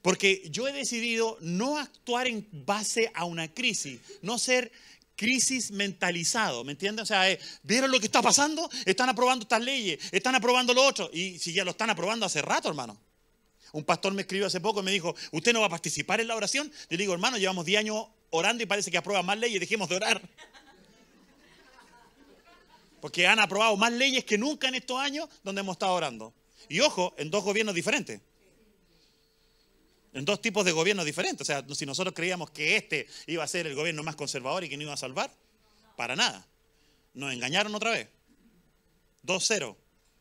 Porque yo he decidido no actuar en base a una crisis, no ser crisis mentalizado, ¿me entiendes? O sea, eh, ¿vieron lo que está pasando? Están aprobando estas leyes, están aprobando lo otro. Y si ya lo están aprobando hace rato, hermano. Un pastor me escribió hace poco y me dijo, ¿usted no va a participar en la oración? Yo le digo, hermano, llevamos 10 años orando y parece que aprueba más leyes, dejemos de orar. Porque han aprobado más leyes que nunca en estos años donde hemos estado orando. Y ojo, en dos gobiernos diferentes. En dos tipos de gobiernos diferentes. O sea, si nosotros creíamos que este iba a ser el gobierno más conservador y que no iba a salvar, para nada. Nos engañaron otra vez. 2-0.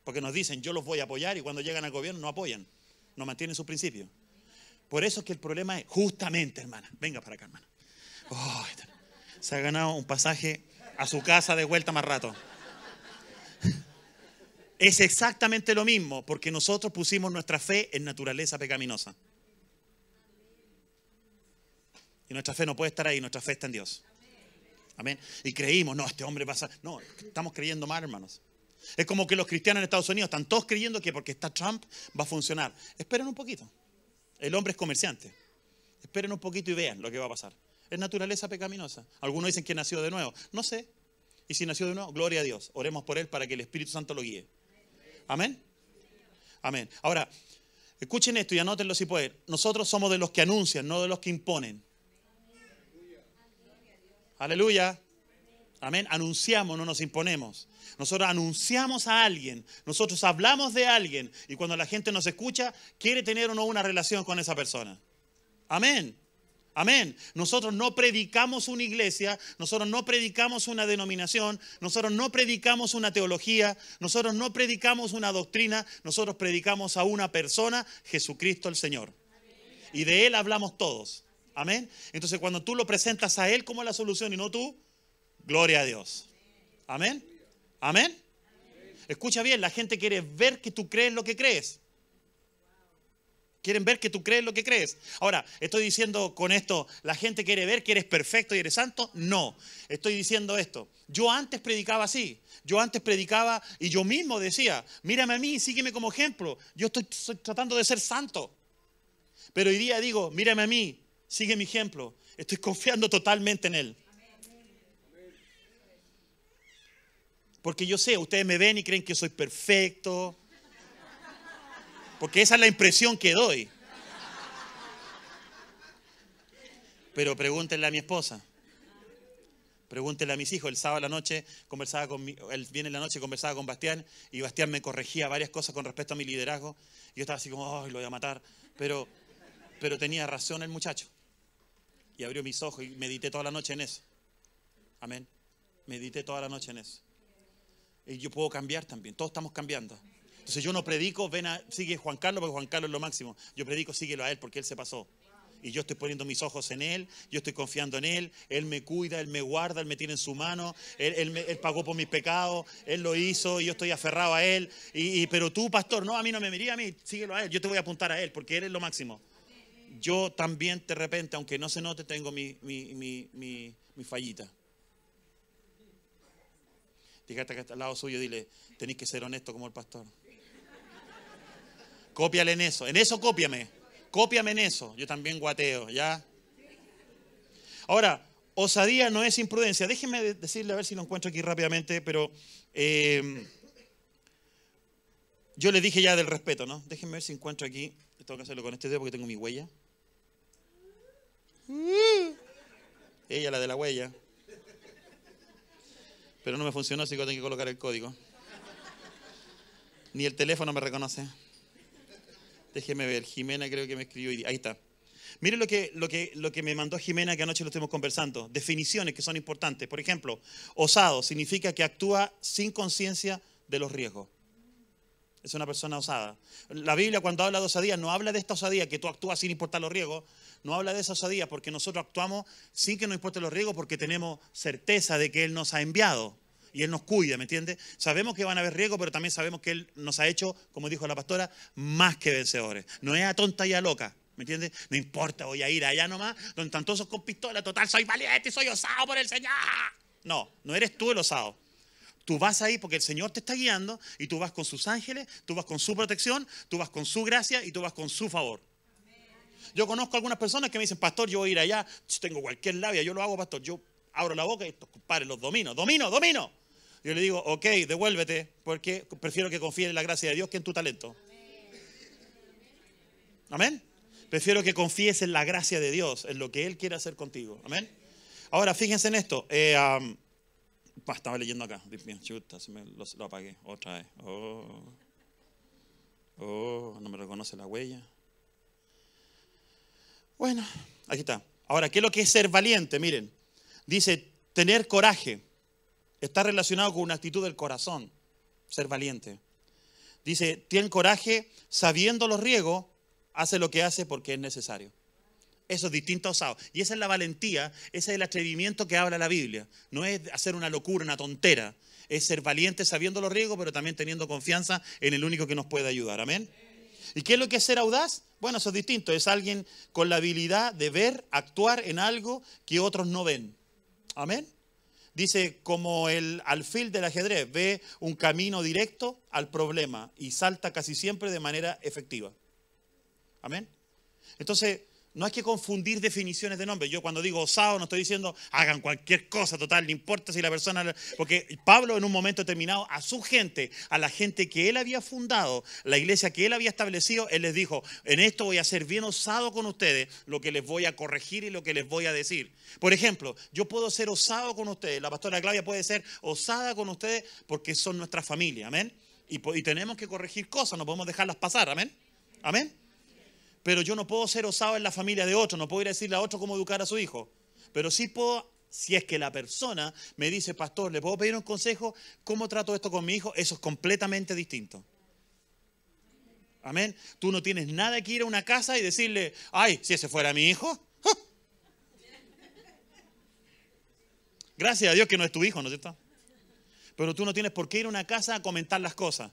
Porque nos dicen, yo los voy a apoyar y cuando llegan al gobierno no apoyan. No mantienen sus principios. Por eso es que el problema es, justamente, hermana, venga para acá, hermana. Se ha ganado un pasaje a su casa de vuelta más rato. Es exactamente lo mismo, porque nosotros pusimos nuestra fe en naturaleza pecaminosa. Y nuestra fe no puede estar ahí, nuestra fe está en Dios. Amén. Y creímos, no, este hombre pasa. No, estamos creyendo mal, hermanos. Es como que los cristianos en Estados Unidos están todos creyendo que porque está Trump va a funcionar. Esperen un poquito. El hombre es comerciante. Esperen un poquito y vean lo que va a pasar. Es naturaleza pecaminosa. Algunos dicen que nació de nuevo. No sé. Y si nació de nuevo, gloria a Dios. Oremos por él para que el Espíritu Santo lo guíe. Amén. Amén. Ahora, escuchen esto y anótenlo si pueden. Nosotros somos de los que anuncian, no de los que imponen. Aleluya. Amén. Anunciamos, no nos imponemos. Nosotros anunciamos a alguien, nosotros hablamos de alguien y cuando la gente nos escucha, quiere tener o no una relación con esa persona. Amén. Amén. Nosotros no predicamos una iglesia, nosotros no predicamos una denominación, nosotros no predicamos una teología, nosotros no predicamos una doctrina, nosotros predicamos a una persona, Jesucristo el Señor. Y de Él hablamos todos. Amén. Entonces cuando tú lo presentas a Él como la solución y no tú, gloria a Dios. Amén. Amén. Escucha bien, la gente quiere ver que tú crees lo que crees. Quieren ver que tú crees lo que crees. Ahora, ¿estoy diciendo con esto, la gente quiere ver que eres perfecto y eres santo? No, estoy diciendo esto. Yo antes predicaba así. Yo antes predicaba y yo mismo decía, mírame a mí, sígueme como ejemplo. Yo estoy, estoy tratando de ser santo. Pero hoy día digo, mírame a mí, sigue mi ejemplo. Estoy confiando totalmente en Él. Porque yo sé, ustedes me ven y creen que soy perfecto. Porque esa es la impresión que doy. Pero pregúntenle a mi esposa. Pregúntenle a mis hijos. El sábado a la noche conversaba con mi, el viene en la noche conversaba con Bastián y Bastián me corregía varias cosas con respecto a mi liderazgo. Y yo estaba así como, ay, lo voy a matar. Pero, pero tenía razón el muchacho. Y abrió mis ojos y medité toda la noche en eso. Amén. Medité toda la noche en eso. Y yo puedo cambiar también, todos estamos cambiando. Entonces yo no predico, ven a, sigue Juan Carlos porque Juan Carlos es lo máximo. Yo predico, síguelo a él porque él se pasó. Y yo estoy poniendo mis ojos en Él, yo estoy confiando en Él, Él me cuida, Él me guarda, Él me tiene en su mano, Él, él, pagó por mis pecados, Él lo hizo y yo estoy aferrado a Él. Y, pero tú, pastor, no, a mí no me miría a mí, síguelo a Él, yo te voy a apuntar a Él porque Él es lo máximo. Yo también de repente, aunque no se note, tengo mi, mi, mi, mi, fallita. Dígate que está al lado suyo, dile, tenéis que ser honesto como el pastor. Cópiale en eso, en eso cópiame. Cópiame en eso. Yo también guateo, ¿ya? Ahora, osadía no es imprudencia. Déjenme decirle a ver si lo encuentro aquí rápidamente, pero eh, yo le dije ya del respeto, ¿no? Déjenme ver si encuentro aquí. Tengo que hacerlo con este dedo porque tengo mi huella. Ella, la de la huella. Pero no me funcionó, así que tengo que colocar el código. Ni el teléfono me reconoce. Déjeme ver, Jimena creo que me escribió. Ahí está. Mire lo que, lo, que, lo que me mandó Jimena que anoche lo estuvimos conversando. Definiciones que son importantes. Por ejemplo, osado significa que actúa sin conciencia de los riesgos. Es una persona osada. La Biblia cuando habla de osadía no habla de esta osadía que tú actúas sin importar los riesgos. No habla de esa osadía porque nosotros actuamos sin que nos importen los riesgos porque tenemos certeza de que Él nos ha enviado y Él nos cuida, ¿me entiendes? Sabemos que van a haber riesgos, pero también sabemos que Él nos ha hecho, como dijo la pastora, más que vencedores. No es a tonta y a loca. ¿Me entiendes? No importa, voy a ir allá nomás, donde están todos con pistola, total, soy valiente, soy osado por el Señor. No, no eres tú el osado. Tú vas ahí porque el Señor te está guiando y tú vas con sus ángeles, tú vas con su protección, tú vas con su gracia y tú vas con su favor. Yo conozco algunas personas que me dicen, pastor, yo voy a ir allá, tengo cualquier labia, yo lo hago, pastor, yo abro la boca y estos compadres los domino, domino, domino. Yo le digo, ok, devuélvete, porque prefiero que confíes en la gracia de Dios que en tu talento. Amén. Prefiero que confíes en la gracia de Dios, en lo que Él quiere hacer contigo. Amén. Ahora, fíjense en esto. Eh, Pa, estaba leyendo acá. Dios chuta, se me lo, lo apagué otra vez. Oh. Oh, no me reconoce la huella. Bueno, aquí está. Ahora, ¿qué es lo que es ser valiente? Miren, dice tener coraje. Está relacionado con una actitud del corazón, ser valiente. Dice, tiene coraje sabiendo los riesgos, hace lo que hace porque es necesario. Eso es distinto a osado. Y esa es la valentía, ese es el atrevimiento que habla la Biblia. No es hacer una locura, una tontera. Es ser valiente sabiendo los riesgos, pero también teniendo confianza en el único que nos puede ayudar. Amén. ¿Y qué es lo que es ser audaz? Bueno, eso es distinto. Es alguien con la habilidad de ver, actuar en algo que otros no ven. Amén. Dice, como el alfil del ajedrez, ve un camino directo al problema y salta casi siempre de manera efectiva. Amén. Entonces, no hay que confundir definiciones de nombre. Yo cuando digo osado no estoy diciendo hagan cualquier cosa total, no importa si la persona... Porque Pablo en un momento determinado a su gente, a la gente que él había fundado, la iglesia que él había establecido, él les dijo, en esto voy a ser bien osado con ustedes, lo que les voy a corregir y lo que les voy a decir. Por ejemplo, yo puedo ser osado con ustedes, la pastora Claudia puede ser osada con ustedes porque son nuestra familia, amén. Y, y tenemos que corregir cosas, no podemos dejarlas pasar, amén. Amén pero yo no puedo ser osado en la familia de otro, no puedo ir a decirle a otro cómo educar a su hijo. Pero sí puedo, si es que la persona me dice, pastor, ¿le puedo pedir un consejo? ¿Cómo trato esto con mi hijo? Eso es completamente distinto. Amén. Tú no tienes nada que ir a una casa y decirle, ay, si ese fuera mi hijo. Gracias a Dios que no es tu hijo, ¿no es cierto? Pero tú no tienes por qué ir a una casa a comentar las cosas.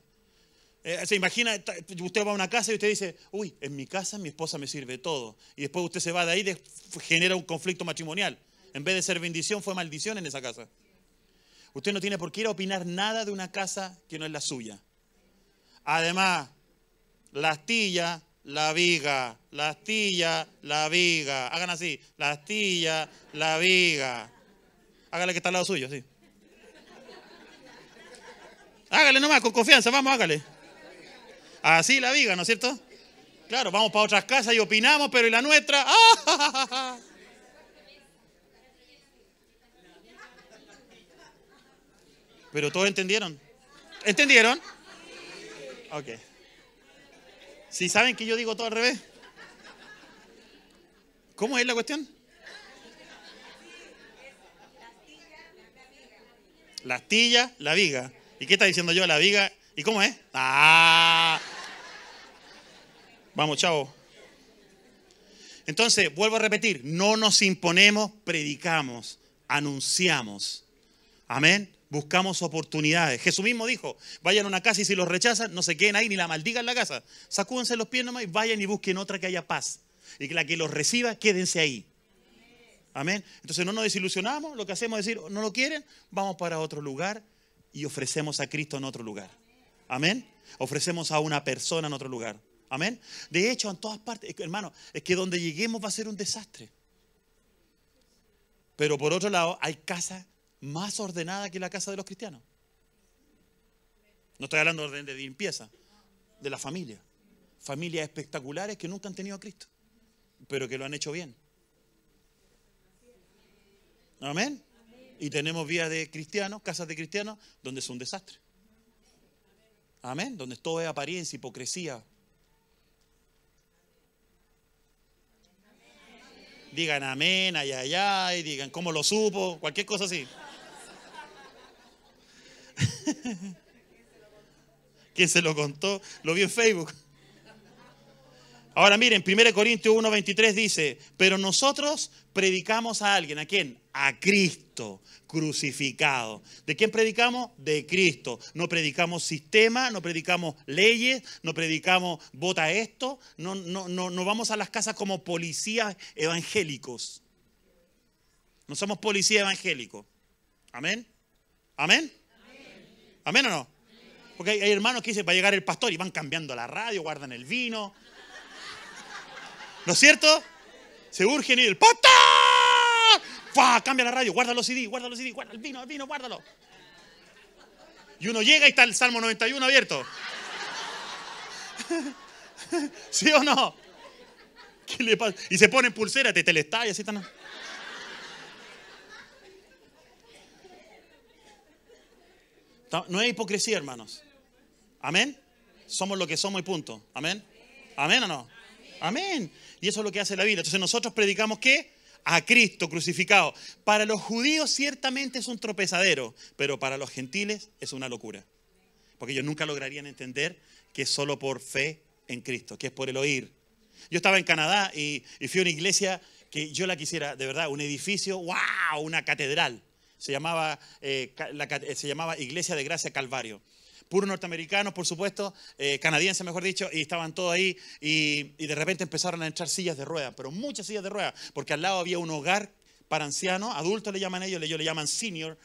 Eh, se imagina, usted va a una casa y usted dice, uy, en mi casa mi esposa me sirve todo. Y después usted se va de ahí, y genera un conflicto matrimonial. En vez de ser bendición, fue maldición en esa casa. Usted no tiene por qué ir a opinar nada de una casa que no es la suya. Además, la astilla, la viga, la astilla, la viga. Hagan así, la astilla, la viga. Hágale que está al lado suyo, sí. Hágale nomás, con confianza, vamos, hágale. Así la viga, ¿no es cierto? Claro, vamos para otras casas y opinamos, pero ¿y la nuestra? ¡Ah! Pero todos entendieron. ¿Entendieron? Ok. Si saben que yo digo todo al revés. ¿Cómo es la cuestión? La astilla, la viga. ¿Y qué está diciendo yo? La viga. ¿Y cómo es? Ah. Vamos, chao. Entonces, vuelvo a repetir, no nos imponemos, predicamos, anunciamos. Amén. Buscamos oportunidades. Jesús mismo dijo, vayan a una casa y si los rechazan, no se queden ahí ni la maldigan la casa. Sacúdense los pies nomás y vayan y busquen otra que haya paz. Y que la que los reciba, quédense ahí. Amén. Entonces no nos desilusionamos, lo que hacemos es decir, no lo quieren, vamos para otro lugar y ofrecemos a Cristo en otro lugar. Amén. Ofrecemos a una persona en otro lugar. Amén. De hecho, en todas partes, hermano, es que donde lleguemos va a ser un desastre. Pero por otro lado, hay casas más ordenadas que la casa de los cristianos. No estoy hablando de de limpieza, de la familia. Familias espectaculares que nunca han tenido a Cristo, pero que lo han hecho bien. Amén. Y tenemos vías de cristianos, casas de cristianos, donde es un desastre. Amén. Donde todo es apariencia, hipocresía, Digan amén, ay, ay, ay, digan cómo lo supo, cualquier cosa así. [laughs] ¿Quién se lo contó? Lo vi en Facebook. Ahora miren, 1 Corintios 1:23 dice, pero nosotros predicamos a alguien, ¿a quién? A Cristo crucificado. ¿De quién predicamos? De Cristo. No predicamos sistema, no predicamos leyes, no predicamos vota esto, no, no, no, no vamos a las casas como policías evangélicos. No somos policías evangélicos. Amén. ¿Amén? ¿Amén o no? Porque hay, hermanos que dicen, va a llegar el pastor y van cambiando la radio, guardan el vino. ¿No es cierto? Se urgen y el pastor. ¡Fua! Cambia la radio, guarda los CD, guarda los CD, guarda el vino, el vino, guárdalo. Y uno llega y está el Salmo 91 abierto. [laughs] ¿Sí o no? ¿Qué le pasa? Y se pone pulsera, te telestalla, así. Ta- No es hipocresía, hermanos. Amén. Somos lo que somos y punto. Amén. Amén o no. Amén. Y eso es lo que hace la Biblia. Entonces nosotros predicamos qué? A Cristo crucificado. Para los judíos ciertamente es un tropezadero, pero para los gentiles es una locura. Porque ellos nunca lograrían entender que es solo por fe en Cristo, que es por el oír. Yo estaba en Canadá y, fui a una iglesia que yo la quisiera, de verdad, un edificio, wow, una catedral. Se llamaba, eh, la cate- se llamaba Iglesia de Gracia Calvario. Puros norteamericanos, por supuesto, eh, canadienses, mejor dicho, y estaban todos ahí. Y, de repente empezaron a entrar sillas de ruedas, pero muchas sillas de ruedas, porque al lado había un hogar para ancianos, adultos le llaman ellos, ellos le llaman senior,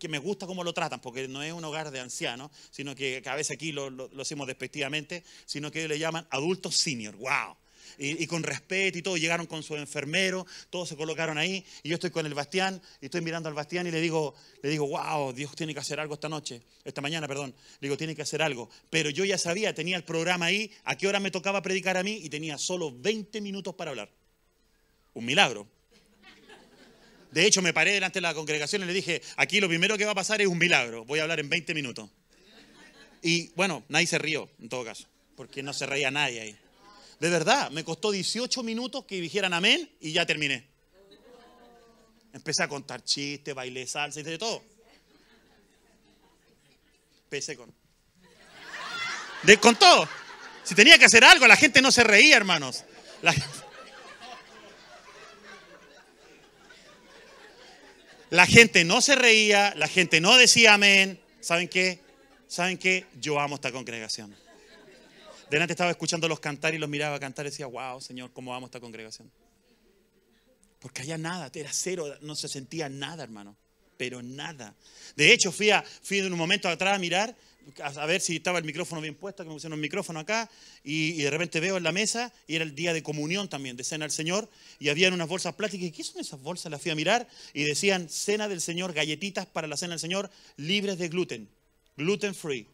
que me gusta cómo lo tratan, porque no es un hogar de ancianos, sino que, que a veces aquí lo, lo, lo hacemos despectivamente, sino que ellos le llaman adultos senior, wow. Y, con respeto y todo, llegaron con su enfermero, todos se colocaron ahí, y yo estoy con el Bastián, y estoy mirando al Bastián y le digo, le digo, wow, Dios tiene que hacer algo esta noche, esta mañana, perdón, le digo, tiene que hacer algo. Pero yo ya sabía, tenía el programa ahí, a qué hora me tocaba predicar a mí, y tenía solo 20 minutos para hablar. Un milagro. De hecho, me paré delante de la congregación y le dije, aquí lo primero que va a pasar es un milagro, voy a hablar en 20 minutos. Y bueno, nadie se rió, en todo caso, porque no se reía nadie ahí. De verdad, me costó 18 minutos que dijeran amén y ya terminé. Empecé a contar chistes, bailé salsa y de todo. Empecé con... De, con todo. Si tenía que hacer algo, la gente no se reía, hermanos. La- La gente no se reía, la gente no decía amén. ¿Saben qué? ¿Saben qué? Yo amo esta congregación. Delante estaba escuchando los cantar y los miraba cantar y decía, wow, Señor, cómo amo esta congregación. Porque allá nada, era cero, no se sentía nada, hermano. Pero nada. De hecho, fui, a, fui en un momento atrás a mirar, a, ver si estaba el micrófono bien puesto, que me pusieron el micrófono acá, y, y de repente veo en la mesa, y era el día de comunión también, de cena al Señor, y habían unas bolsas plásticas. ¿Qué son esas bolsas? Las fui a mirar, y decían, cena del Señor, galletitas para la cena del Señor, libres de gluten, gluten free.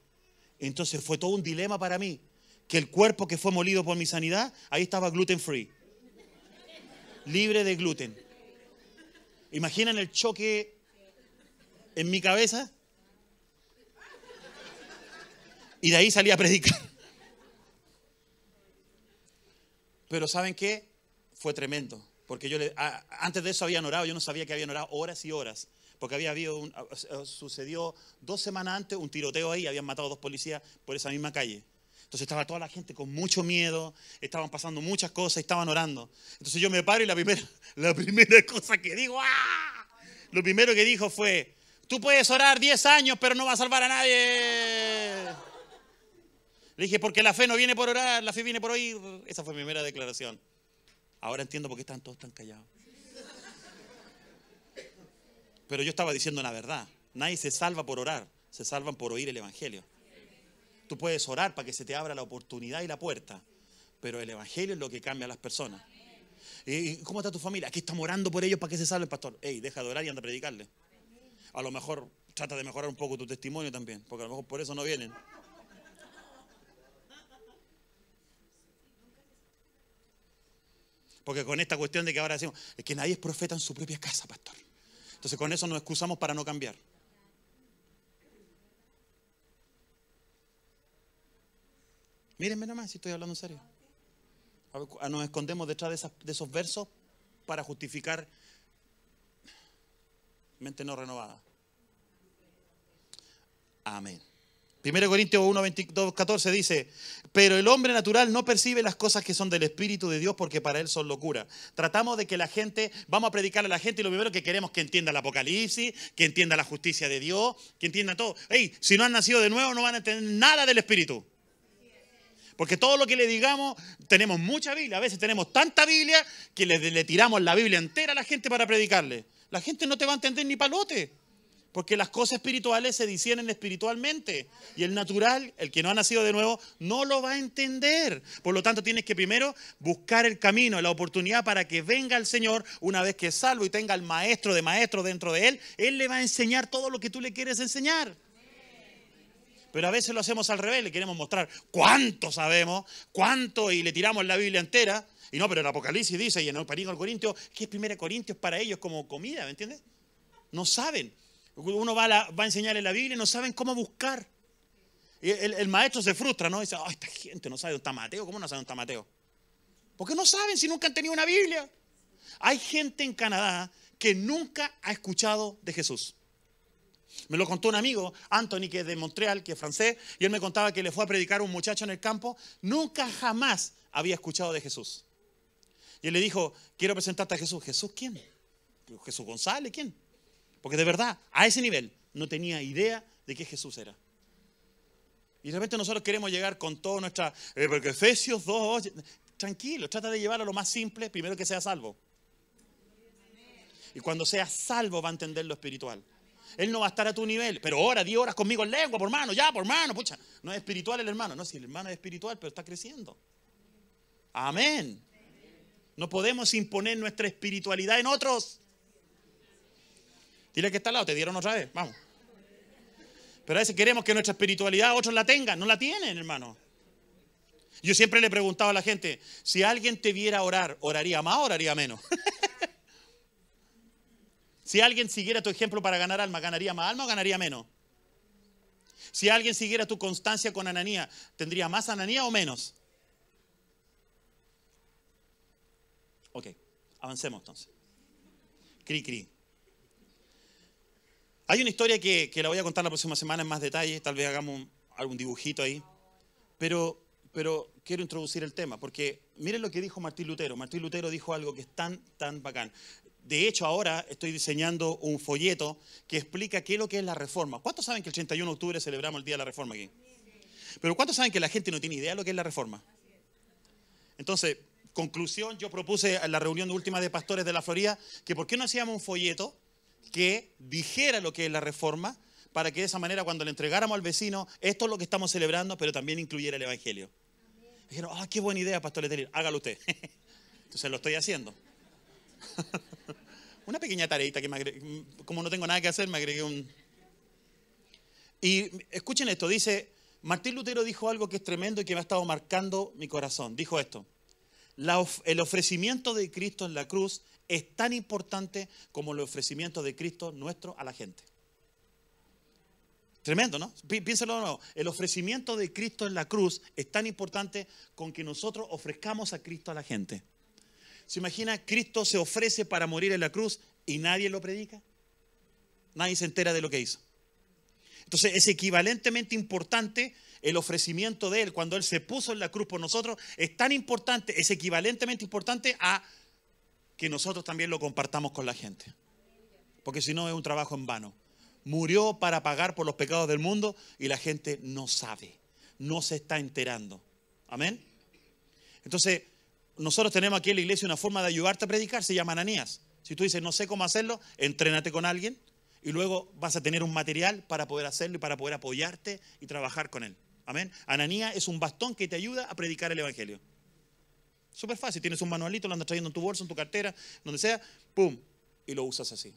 Entonces fue todo un dilema para mí, que el cuerpo que fue molido por mi sanidad, ahí estaba gluten free, libre de gluten. ¿Imaginan el choque en mi cabeza? Y de ahí salí a predicar. Pero ¿saben qué? Fue tremendo. Porque yo le- antes de eso habían orado, yo no sabía que habían orado horas y horas. Porque había habido, un- sucedió dos semanas antes un tiroteo ahí, habían matado dos policías por esa misma calle. Entonces estaba toda la gente con mucho miedo, estaban pasando muchas cosas, estaban orando. Entonces yo me paro y la primera, [laughs] la primera cosa que digo, ¡ah! Lo primero que dijo fue, tú puedes orar 10 años, pero no va a salvar a nadie. Le dije, porque la fe no viene por orar, la fe viene por oír. Esa fue mi primera declaración. Ahora entiendo por qué están todos tan callados. Pero yo estaba diciendo la verdad. Nadie se salva por orar, se salvan por oír el Evangelio. Tú puedes orar para que se te abra la oportunidad y la puerta, pero el Evangelio es lo que cambia a las personas. ¿Y cómo está tu familia? Aquí estamos orando por ellos para que se salven, pastor. Ey, deja de orar y anda a predicarle. A lo mejor trata de mejorar un poco tu testimonio también, porque a lo mejor por eso no vienen. Porque con esta cuestión de que ahora decimos, es que nadie es profeta en su propia casa, pastor. Entonces con eso nos excusamos para no cambiar. Mírenme nomás si estoy hablando en serio. A ver, cu- Nos escondemos detrás de, esos versos para justificar mente no renovada. Amén. 1 Corintios 1, 22, 14 dice, pero el hombre natural no percibe las cosas que son del Espíritu de Dios porque para él son locura. Tratamos de que la gente, vamos a predicarle a la gente y lo primero que queremos que entienda el Apocalipsis, que entienda la justicia de Dios, que entienda todo. Hey, si no han nacido de nuevo no van a entender nada del Espíritu. Porque todo lo que le digamos, tenemos mucha Biblia. A veces tenemos tanta Biblia que le, tiramos la Biblia entera a la gente para predicarle. La gente no te va a entender ni palote. Porque las cosas espirituales se disciernen espiritualmente. Y el natural, el que no ha nacido de nuevo, no lo va a entender. Por lo tanto, tienes que primero buscar el camino, la oportunidad para que venga el Señor una vez que es salvo y tenga al maestro de maestro dentro de él. Él le va a enseñar todo lo que tú le quieres enseñar. Pero a veces lo hacemos al revés, le queremos mostrar cuánto sabemos, cuánto, y le tiramos la Biblia entera. Y no, pero el Apocalipsis dice, y en el Perigo al Corintio, que es 1 Corintios para ellos como comida, ¿me entiendes? No saben. Uno va a, la- va enseñarle la Biblia y no saben cómo buscar. Y el, el maestro se frustra, ¿no? Dice, "Ay, esta gente no sabe dónde está Mateo. ¿Cómo no sabe dónde está Mateo? Porque no saben si nunca han tenido una Biblia. Hay gente en Canadá que nunca ha escuchado de Jesús. Me lo contó un amigo, Anthony, que es de Montreal, que es francés, y él me contaba que le fue a predicar a un muchacho en el campo. Nunca jamás había escuchado de Jesús. Y él le dijo, quiero presentarte a Jesús. ¿Jesús quién? Jesús González, ¿quién? Porque de verdad, a ese nivel, no tenía idea de qué Jesús era. Y de repente nosotros queremos llegar con toda nuestra... eh, porque Efesios 2, tranquilo, trata de llevar a lo más simple, primero que sea salvo. Y cuando sea salvo va a entender lo espiritual. Él no va a estar a tu nivel, pero ora, 10 horas conmigo en lengua, por mano, ya, por mano, pucha. No es espiritual el hermano, no, si el hermano es espiritual, pero está creciendo. Amén. No podemos imponer nuestra espiritualidad en otros. Dile que está al lado, te dieron otra vez, vamos. Pero a veces queremos que nuestra espiritualidad otros la tengan, no la tienen, hermano. Yo siempre le he preguntado a la gente, si alguien te viera orar, ¿oraría más o oraría menos? [laughs] si alguien siguiera tu ejemplo para ganar alma, ¿ganaría más alma o ganaría menos? Si alguien siguiera tu constancia con Ananía, ¿tendría más Ananía o menos? Ok, avancemos entonces. Cri, cri. Hay una historia que, que la voy a contar la próxima semana en más detalle, tal vez hagamos algún dibujito ahí, pero, pero quiero introducir el tema, porque miren lo que dijo Martín Lutero. Martín Lutero dijo algo que es tan, tan bacán. De hecho, ahora estoy diseñando un folleto que explica qué es lo que es la reforma. ¿Cuántos saben que el 31 de octubre celebramos el Día de la Reforma aquí? Pero ¿cuántos saben que la gente no tiene idea de lo que es la reforma? Entonces, conclusión, yo propuse en la reunión última de pastores de la Florida que por qué no hacíamos un folleto que dijera lo que es la reforma para que de esa manera cuando le entregáramos al vecino, esto es lo que estamos celebrando, pero también incluyera el Evangelio. Dijeron, ah, qué buena idea, Pastor Letelín, hágalo usted. [laughs] Entonces lo estoy haciendo. [laughs] Una pequeña tareita que me agregué, como no tengo nada que hacer, me agregué un... Y escuchen esto, dice, Martín Lutero dijo algo que es tremendo y que me ha estado marcando mi corazón. Dijo esto, el ofrecimiento de Cristo en la cruz es tan importante como el ofrecimiento de Cristo nuestro a la gente. Tremendo, ¿no? Pi- Piénsalo de nuevo. El ofrecimiento de Cristo en la cruz es tan importante con que nosotros ofrezcamos a Cristo a la gente. ¿Se imagina? Cristo se ofrece para morir en la cruz y nadie lo predica. Nadie se entera de lo que hizo. Entonces es equivalentemente importante el ofrecimiento de Él cuando Él se puso en la cruz por nosotros. Es tan importante, es equivalentemente importante a que nosotros también lo compartamos con la gente. Porque si no es un trabajo en vano. Murió para pagar por los pecados del mundo y la gente no sabe, no se está enterando. Amén. Entonces, nosotros tenemos aquí en la iglesia una forma de ayudarte a predicar, se llama Ananías. Si tú dices, no sé cómo hacerlo, entrénate con alguien y luego vas a tener un material para poder hacerlo y para poder apoyarte y trabajar con él. Amén. Ananías es un bastón que te ayuda a predicar el evangelio. Súper fácil, tienes un manualito, lo andas trayendo en tu bolso, en tu cartera, donde sea, pum, y lo usas así.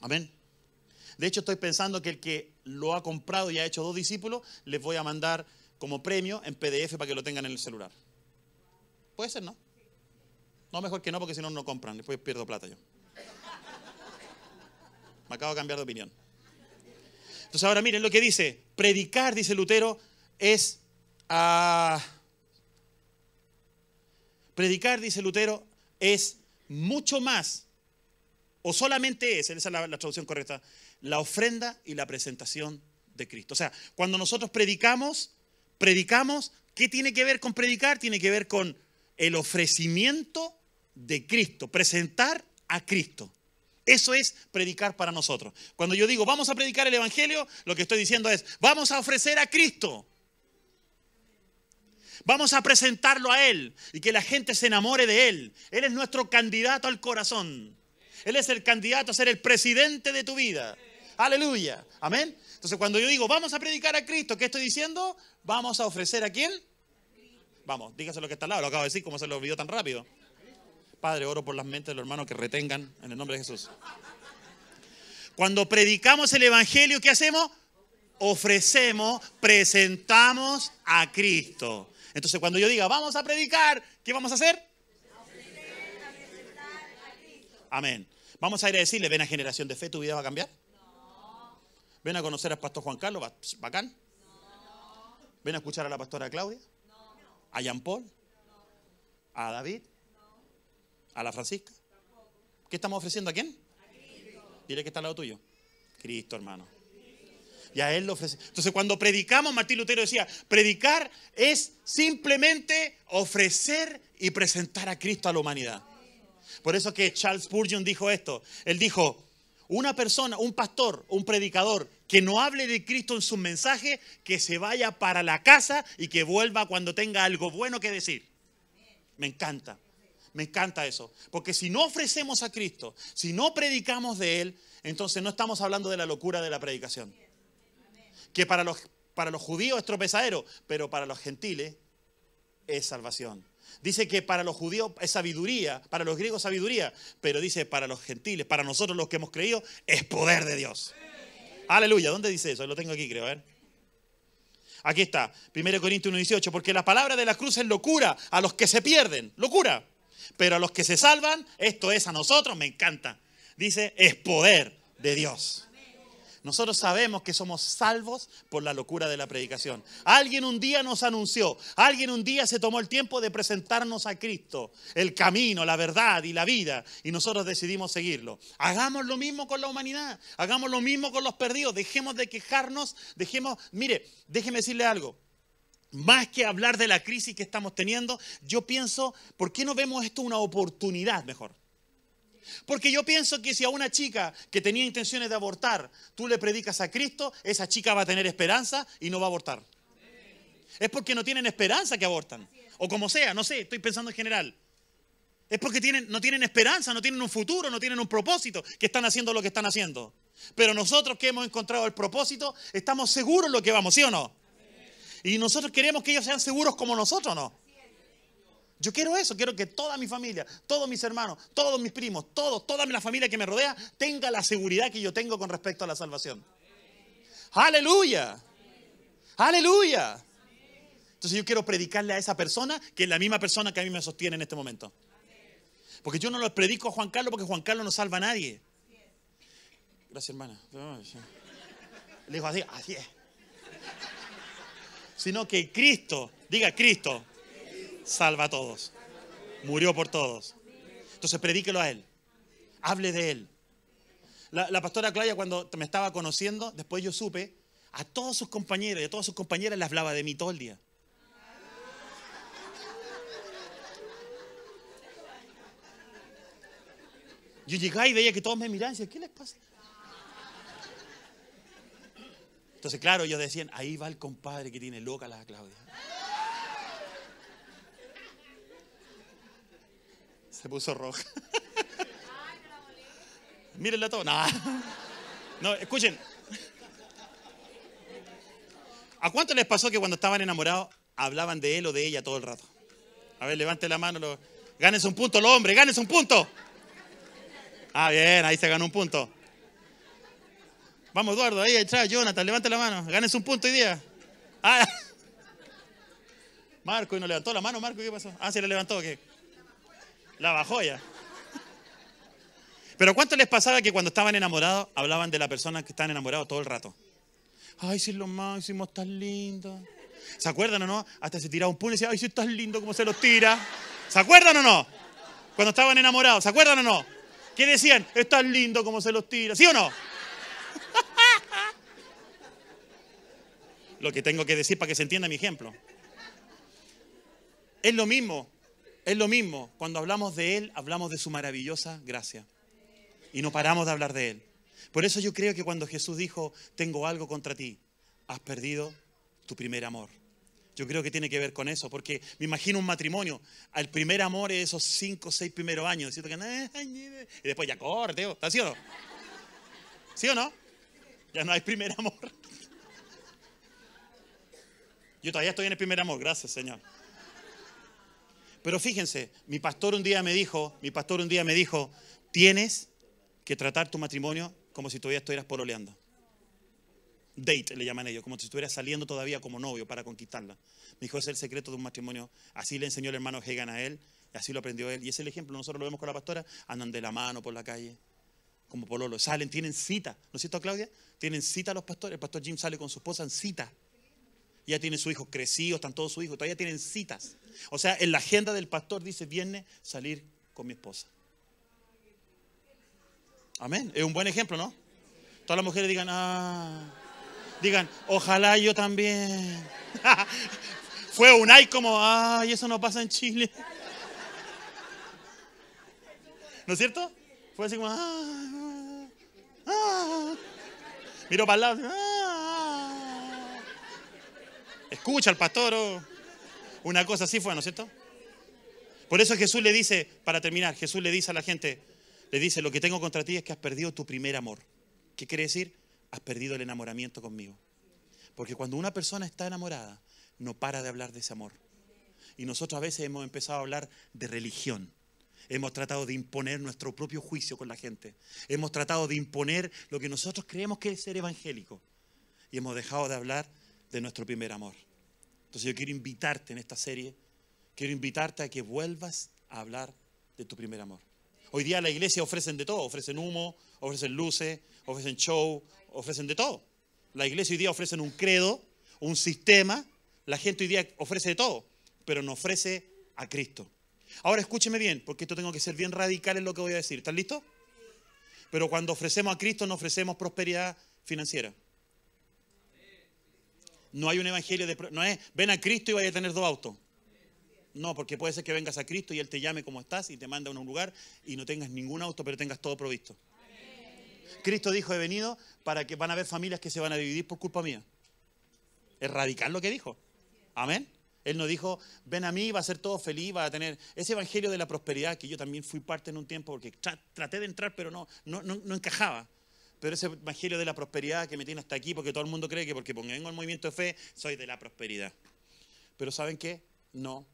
Amén. De hecho, estoy pensando que el que lo ha comprado y ha hecho dos discípulos, les voy a mandar como premio en PDF para que lo tengan en el celular. Puede ser, ¿no? No, mejor que no, porque si no, no compran. Después pierdo plata yo. Me acabo de cambiar de opinión. Entonces, ahora miren lo que dice. Predicar, dice Lutero, es. ah, predicar, dice Lutero, es mucho más, o solamente es, esa es la, la traducción correcta, la ofrenda y la presentación de Cristo. O sea, cuando nosotros predicamos, predicamos, ¿qué tiene que ver con predicar? Tiene que ver con el ofrecimiento de Cristo, presentar a Cristo. Eso es predicar para nosotros. Cuando yo digo vamos a predicar el Evangelio, lo que estoy diciendo es vamos a ofrecer a Cristo. Vamos a presentarlo a Él y que la gente se enamore de Él. Él es nuestro candidato al corazón. Él es el candidato a ser el presidente de tu vida. Aleluya. Amén. Entonces cuando yo digo vamos a predicar a Cristo, ¿qué estoy diciendo? Vamos a ofrecer a quién? Vamos, dígase lo que está al lado, lo acabo de decir, como se lo olvidó tan rápido. Padre, oro por las mentes de los hermanos que retengan en el nombre de Jesús. Cuando predicamos el Evangelio, ¿qué hacemos? Ofrecemos, presentamos a Cristo. Entonces, cuando yo diga, vamos a predicar, ¿qué vamos a hacer? Amén. Vamos a ir a decirle, ven a generación de fe, ¿tu vida va a cambiar? ¿Ven a conocer al pastor Juan Carlos? Ba- ¿Bacán? ¿Ven a escuchar a la pastora Claudia? ¿A Jean Paul? ¿A David? ¿A la Francisca? ¿Qué estamos ofreciendo a quién? Dile que está al lado tuyo. Cristo, hermano. Y a Él lo ofrece. Entonces, cuando predicamos, Martín Lutero decía, predicar es simplemente ofrecer y presentar a Cristo a la humanidad. Por eso que Charles Spurgeon dijo esto. Él dijo, una persona, un pastor, un predicador que no hable de Cristo en sus mensajes, que se vaya para la casa y que vuelva cuando tenga algo bueno que decir. Me encanta. Me encanta eso. Porque si no ofrecemos a Cristo, si no predicamos de Él, entonces no estamos hablando de la locura de la predicación. Que para los, para los judíos es tropezadero, pero para los gentiles es salvación. Dice que para los judíos es sabiduría, para los griegos sabiduría, pero dice para los gentiles, para nosotros los que hemos creído, es poder de Dios. Aleluya, ¿dónde dice eso? Lo tengo aquí, creo, a ver. Aquí está, 1 Corintios 1.18, porque la palabra de la cruz es locura a los que se pierden, locura. Pero a los que se salvan, esto es a nosotros, me encanta. Dice, es poder de Dios. Nosotros sabemos que somos salvos por la locura de la predicación. Alguien un día nos anunció, alguien un día se tomó el tiempo de presentarnos a Cristo, el camino, la verdad y la vida, y nosotros decidimos seguirlo. Hagamos lo mismo con la humanidad, hagamos lo mismo con los perdidos, dejemos de quejarnos, dejemos, mire, déjeme decirle algo. Más que hablar de la crisis que estamos teniendo, yo pienso, ¿por qué no vemos esto una oportunidad mejor? Porque yo pienso que si a una chica que tenía intenciones de abortar, tú le predicas a Cristo, esa chica va a tener esperanza y no va a abortar. Es porque no tienen esperanza que abortan. O como sea, no sé, estoy pensando en general. Es porque tienen, no tienen esperanza, no tienen un futuro, no tienen un propósito, que están haciendo lo que están haciendo. Pero nosotros que hemos encontrado el propósito, estamos seguros en lo que vamos, ¿sí o no? Y nosotros queremos que ellos sean seguros como nosotros, ¿no? Yo quiero eso, quiero que toda mi familia, todos mis hermanos, todos mis primos, todos, toda la familia que me rodea tenga la seguridad que yo tengo con respecto a la salvación. Aleluya. Aleluya. Entonces yo quiero predicarle a esa persona que es la misma persona que a mí me sostiene en este momento. Porque yo no lo predico a Juan Carlos porque Juan Carlos no salva a nadie. Gracias, hermana. Le digo así, así es. Sino que Cristo, diga Cristo, salva a todos. Murió por todos. Entonces predíquelo a Él. Hable de Él. La, pastora Claudia cuando me estaba conociendo, después yo supe, a todos sus compañeros y a todas sus compañeras le hablaba de mí todo el día. Yo llegaba y veía que todos me miraban y decía, ¿qué les pasa? Entonces, claro, ellos decían, ahí va el compadre que tiene loca la Claudia. Se puso roja. Mírenla todo. No. no, escuchen. ¿A cuánto les pasó que cuando estaban enamorados hablaban de él o de ella todo el rato? A ver, levante la mano. Lo... Gánense un punto, los hombres, gánense un punto. Ah, bien, ahí se ganó un punto. Vamos, Eduardo, ahí atrás, Jonathan, levante la mano. Gánense un punto hoy. Ah. Marco, ¿y no levantó la mano, Marco? ¿Qué pasó? Ah, se la levantó, ¿qué? La bajó ya. Pero ¿cuánto les pasaba que cuando estaban enamorados hablaban de la persona que están enamorados todo el rato? Ay, si es lo máximo, estás lindo. ¿Se acuerdan o no? Hasta se tiraba un puño y decía, ay, si estás lindo, como se los tira. ¿Se acuerdan o no? Cuando estaban enamorados, ¿se acuerdan o no? ¿Qué decían? Estás lindo, como se los tira. ¿Sí o no? [laughs] Lo que tengo que decir para que se entienda mi ejemplo. Es lo mismo, es lo mismo. Cuando hablamos de Él, hablamos de su maravillosa gracia. Y no paramos de hablar de Él. Por eso yo creo que cuando Jesús dijo, tengo algo contra ti, has perdido tu primer amor. Yo creo que tiene que ver con eso, porque me imagino un matrimonio, al primer amor es esos cinco o seis primeros años, ¿cierto? Y después ya corte, ¿está o no? ¿Sí o no? Ya no hay primer amor. [laughs] Yo todavía estoy en el primer amor, gracias Señor. Pero fíjense, mi pastor un día me dijo, mi pastor un día me dijo, tienes que tratar tu matrimonio como si todavía estuvieras pololeando. Date le llaman ellos, como si estuvieras saliendo todavía como novio para conquistarla. Me dijo, es el secreto de un matrimonio. Así le enseñó el hermano Hegan a él, así lo aprendió él. Y es el ejemplo, nosotros lo vemos con la pastora, andan de la mano por la calle, como pololo. Salen, tienen cita. ¿No es cierto, Claudia? Tienen cita los pastores. El pastor Jim sale con su esposa en cita. Ya tiene su hijo crecido, están todos sus hijos, todavía tienen citas. O sea, en la agenda del pastor dice viernes salir con mi esposa. Amén. Es un buen ejemplo, ¿no? Todas las mujeres digan, ah, digan, ojalá yo también. [laughs] Fue un ay como, ay, eso no pasa en Chile. [laughs] ¿No es cierto? Fue así como, ah, ah. Miro para el lado, ah. Escucha al pastor. oh. Una cosa así fue, ¿no es cierto? Por eso Jesús le dice, para terminar, Jesús le dice a la gente, le dice, lo que tengo contra ti es que has perdido tu primer amor. ¿Qué quiere decir? Has perdido el enamoramiento conmigo. Porque cuando una persona está enamorada, no para de hablar de ese amor. Y nosotros a veces hemos empezado a hablar de religión. Hemos tratado de imponer nuestro propio juicio con la gente. Hemos tratado de imponer lo que nosotros creemos que es ser evangélico. Y hemos dejado de hablar de nuestro primer amor. Entonces yo quiero invitarte en esta serie, quiero invitarte a que vuelvas a hablar de tu primer amor. Hoy día la iglesia ofrecen de todo, ofrecen humo, ofrecen luces, ofrecen show, ofrecen de todo. La iglesia hoy día ofrecen un credo, un sistema, la gente hoy día ofrece de todo, pero no ofrece a Cristo. Ahora escúcheme bien, porque esto tengo que ser bien radical en lo que voy a decir. ¿Están listos? Pero cuando ofrecemos a Cristo no ofrecemos prosperidad financiera. No hay un evangelio de... No es, ven a Cristo y vaya a tener dos autos. No, porque puede ser que vengas a Cristo y Él te llame como estás y te manda a un lugar y no tengas ningún auto, pero tengas todo provisto. Cristo dijo, he venido para que van a haber familias que se van a dividir por culpa mía. Es radical lo que dijo. Amén. Él no dijo, ven a mí, va a ser todo feliz, va a tener ese evangelio de la prosperidad que yo también fui parte en un tiempo porque tra- traté de entrar, pero no, no, no, no encajaba. Pero ese evangelio de la prosperidad que me tiene hasta aquí, porque todo el mundo cree que porque vengo al movimiento de fe, soy de la prosperidad. Pero ¿saben qué? No.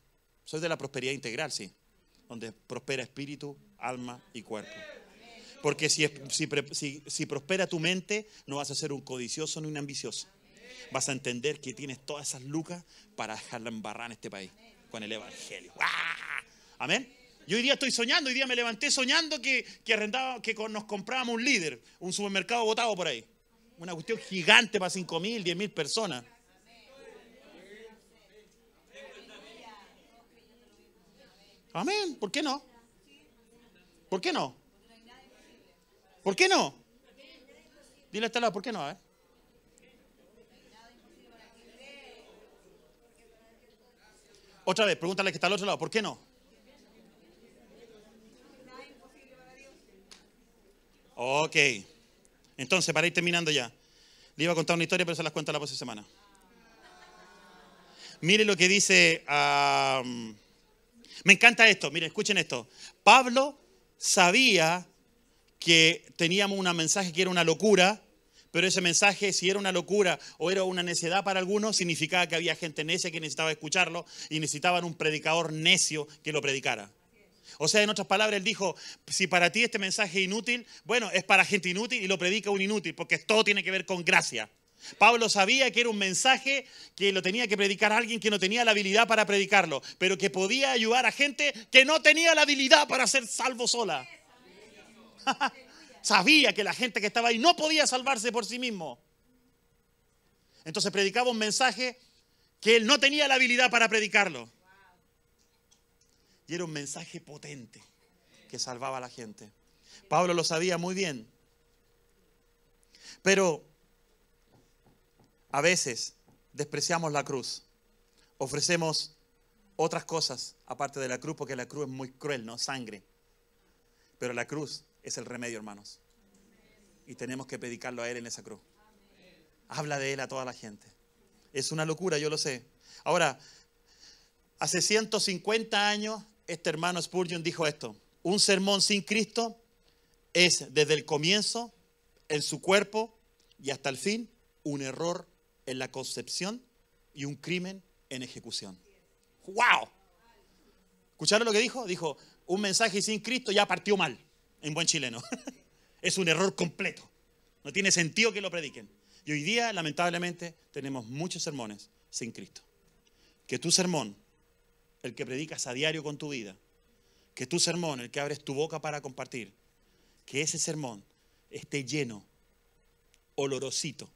Soy de la prosperidad integral, sí. Donde prospera espíritu, alma y cuerpo. Porque si, si- si prospera tu mente, no vas a ser un codicioso ni un ambicioso. Vas a entender que tienes todas esas lucas para dejarla embarrar en este país con el Evangelio. ¡Ah! Amén. Yo hoy día estoy soñando, hoy día me levanté soñando que, que, arrendaba, que nos comprábamos un líder, un supermercado botado por ahí. Una cuestión gigante para 5 mil, 10 mil personas. Amén. ¿Por qué no? ¿Por qué no? ¿Por qué no? Dile a este lado, ¿por qué no? Ver. Otra vez, pregúntale que está al otro lado, ¿por qué no? Ok. Entonces, para ir terminando ya. Le iba a contar una historia, pero se las cuento la próxima semana. Mire lo que dice. me encanta esto, miren, escuchen esto. Pablo sabía que teníamos un mensaje que era una locura, pero ese mensaje, si era una locura o era una necedad para algunos, significaba que había gente necia que necesitaba escucharlo y necesitaban un predicador necio que lo predicara. O sea, en otras palabras, él dijo, si para ti este mensaje es inútil, bueno, es para gente inútil y lo predica un inútil, porque todo tiene que ver con gracia. Pablo sabía que era un mensaje que lo tenía que predicar alguien que no tenía la habilidad para predicarlo, pero que podía ayudar a gente que no tenía la habilidad para ser salvo sola. [laughs] sabía que la gente que estaba ahí no podía salvarse por sí mismo. Entonces predicaba un mensaje que él no tenía la habilidad para predicarlo. Y era un mensaje potente que salvaba a la gente. Pablo lo sabía muy bien. Pero a veces despreciamos la cruz. Ofrecemos otras cosas aparte de la cruz porque la cruz es muy cruel, ¿no? Sangre. Pero la cruz es el remedio, hermanos. Y tenemos que predicarlo a Él en esa cruz. Habla de Él a toda la gente. Es una locura, yo lo sé. Ahora, hace 150 años, este hermano Spurgeon dijo esto. Un sermón sin Cristo es desde el comienzo, en su cuerpo y hasta el fin, un error en la concepción y un crimen en ejecución. ¡Wow! ¿Escucharon lo que dijo? Dijo, un mensaje sin Cristo ya partió mal, en buen chileno. [laughs] es un error completo. No tiene sentido que lo prediquen. Y hoy día, lamentablemente, tenemos muchos sermones sin Cristo. Que tu sermón, el que predicas a diario con tu vida, que tu sermón, el que abres tu boca para compartir, que ese sermón esté lleno, olorosito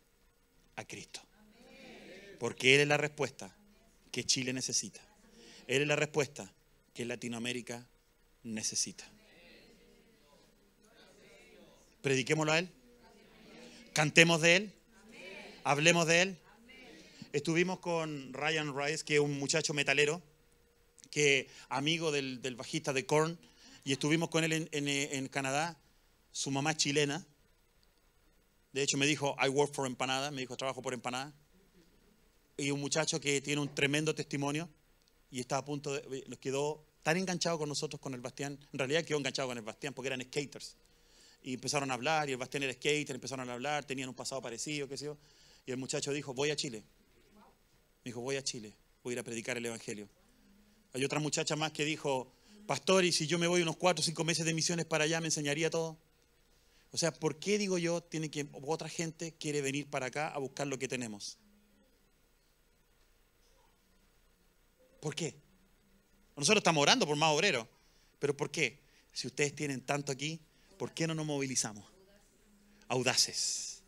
a Cristo. Porque Él es la respuesta que Chile necesita. Él es la respuesta que Latinoamérica necesita. Prediquémoslo a Él. Cantemos de Él. Hablemos de Él. Estuvimos con Ryan Rice, que es un muchacho metalero, que amigo del, del bajista de Korn, y estuvimos con él en, en- en Canadá. Su mamá es chilena. De hecho, me dijo, I work for empanada, me dijo, trabajo por empanada. Y un muchacho que tiene un tremendo testimonio y está a punto de, nos quedó tan enganchado con nosotros, con el Bastián. En realidad quedó enganchado con el Bastián porque eran skaters. Y empezaron a hablar, y el Bastián era skater, empezaron a hablar, tenían un pasado parecido, qué sé yo. Y el muchacho dijo, voy a Chile. Me dijo, voy a Chile, voy a ir a predicar el Evangelio. Hay otra muchacha más que dijo, pastor, y si yo me voy unos cuatro o cinco meses de misiones para allá, ¿me enseñaría todo? O sea, ¿por qué digo yo, tiene que, otra gente quiere venir para acá a buscar lo que tenemos? ¿Por qué? Nosotros estamos orando por más obreros, pero ¿por qué? Si ustedes tienen tanto aquí, ¿por qué no nos movilizamos? Audaces.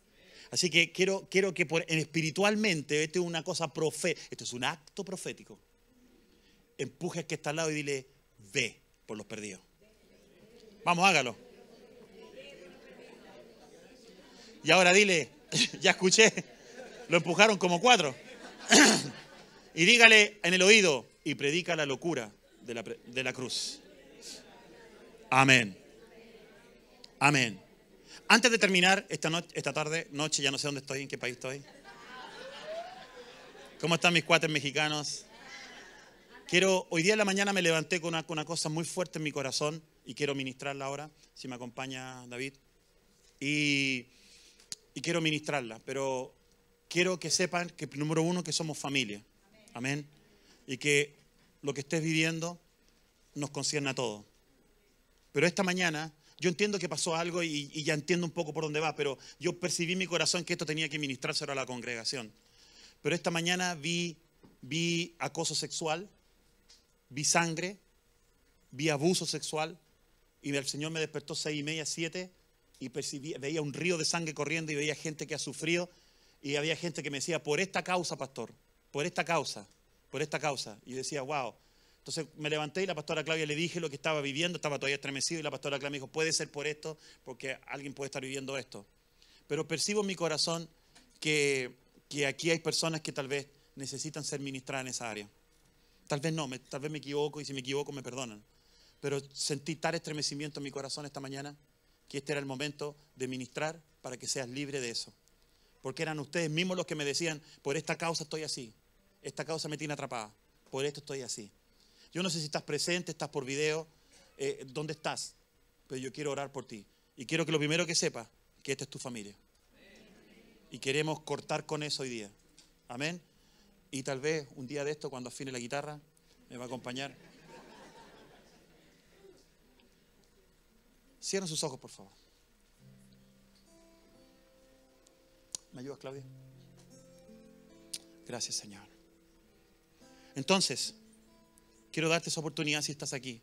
Así que quiero, quiero que por, en espiritualmente, esto es una cosa profe, esto es un acto profético. Empuje que está al lado y dile, ve por los perdidos. Vamos, hágalo. Y ahora dile, [laughs] ya escuché, lo empujaron como cuatro. [clears throat] y dígale en el oído y predica la locura de la, de la cruz. Amén. Amén. Antes de terminar esta, no- esta tarde, noche, ya no sé dónde estoy, en qué país estoy. ¿Cómo están mis cuates mexicanos? Quiero, hoy día en la mañana me levanté con una, con una cosa muy fuerte en mi corazón y quiero ministrarla ahora, si me acompaña David. Y, y quiero ministrarla, pero quiero que sepan que, número uno, que somos familia. Amén. Y que lo que estés viviendo nos concierne a todos. Pero esta mañana, yo entiendo que pasó algo y, y ya entiendo un poco por dónde va, pero yo percibí en mi corazón que esto tenía que ministrárselo a la congregación. Pero esta mañana vi, vi acoso sexual, vi sangre, vi abuso sexual y el Señor me despertó seis y media, siete y percibí, veía un río de sangre corriendo y veía gente que ha sufrido y había gente que me decía, por esta causa, pastor, por esta causa, por esta causa. Y decía, wow. Entonces me levanté y la pastora Claudia le dije lo que estaba viviendo, estaba todavía estremecido y la pastora Claudia me dijo, puede ser por esto, porque alguien puede estar viviendo esto. Pero percibo en mi corazón que, que aquí hay personas que tal vez necesitan ser ministradas en esa área. Tal vez no, me- tal vez me equivoco y si me equivoco me perdonan. Pero sentí tal estremecimiento en mi corazón esta mañana que este era el momento de ministrar para que seas libre de eso. Porque eran ustedes mismos los que me decían, por esta causa estoy así, esta causa me tiene atrapada, por esto estoy así. Yo no sé si estás presente, estás por video, eh, dónde estás, pero yo quiero orar por ti. Y quiero que lo primero que sepas, que esta es tu familia. Y queremos cortar con eso hoy día. Amén. Y tal vez un día de esto, cuando afine la guitarra, me va a acompañar. Cierren sus ojos, por favor. ¿Me ayudas, Claudia? Gracias, Señor. Entonces, quiero darte esa oportunidad si estás aquí.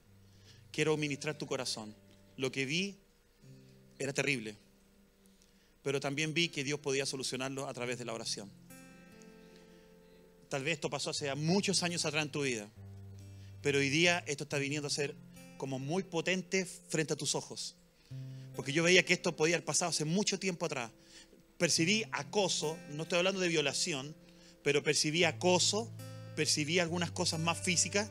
Quiero ministrar tu corazón. Lo que vi era terrible, pero también vi que Dios podía solucionarlo a través de la oración. Tal vez esto pasó hace muchos años atrás en tu vida, pero hoy día esto está viniendo a ser como muy potente frente a tus ojos. Porque yo veía que esto podía haber pasado hace mucho tiempo atrás. Percibí acoso, no estoy hablando de violación, pero percibí acoso, percibí algunas cosas más físicas.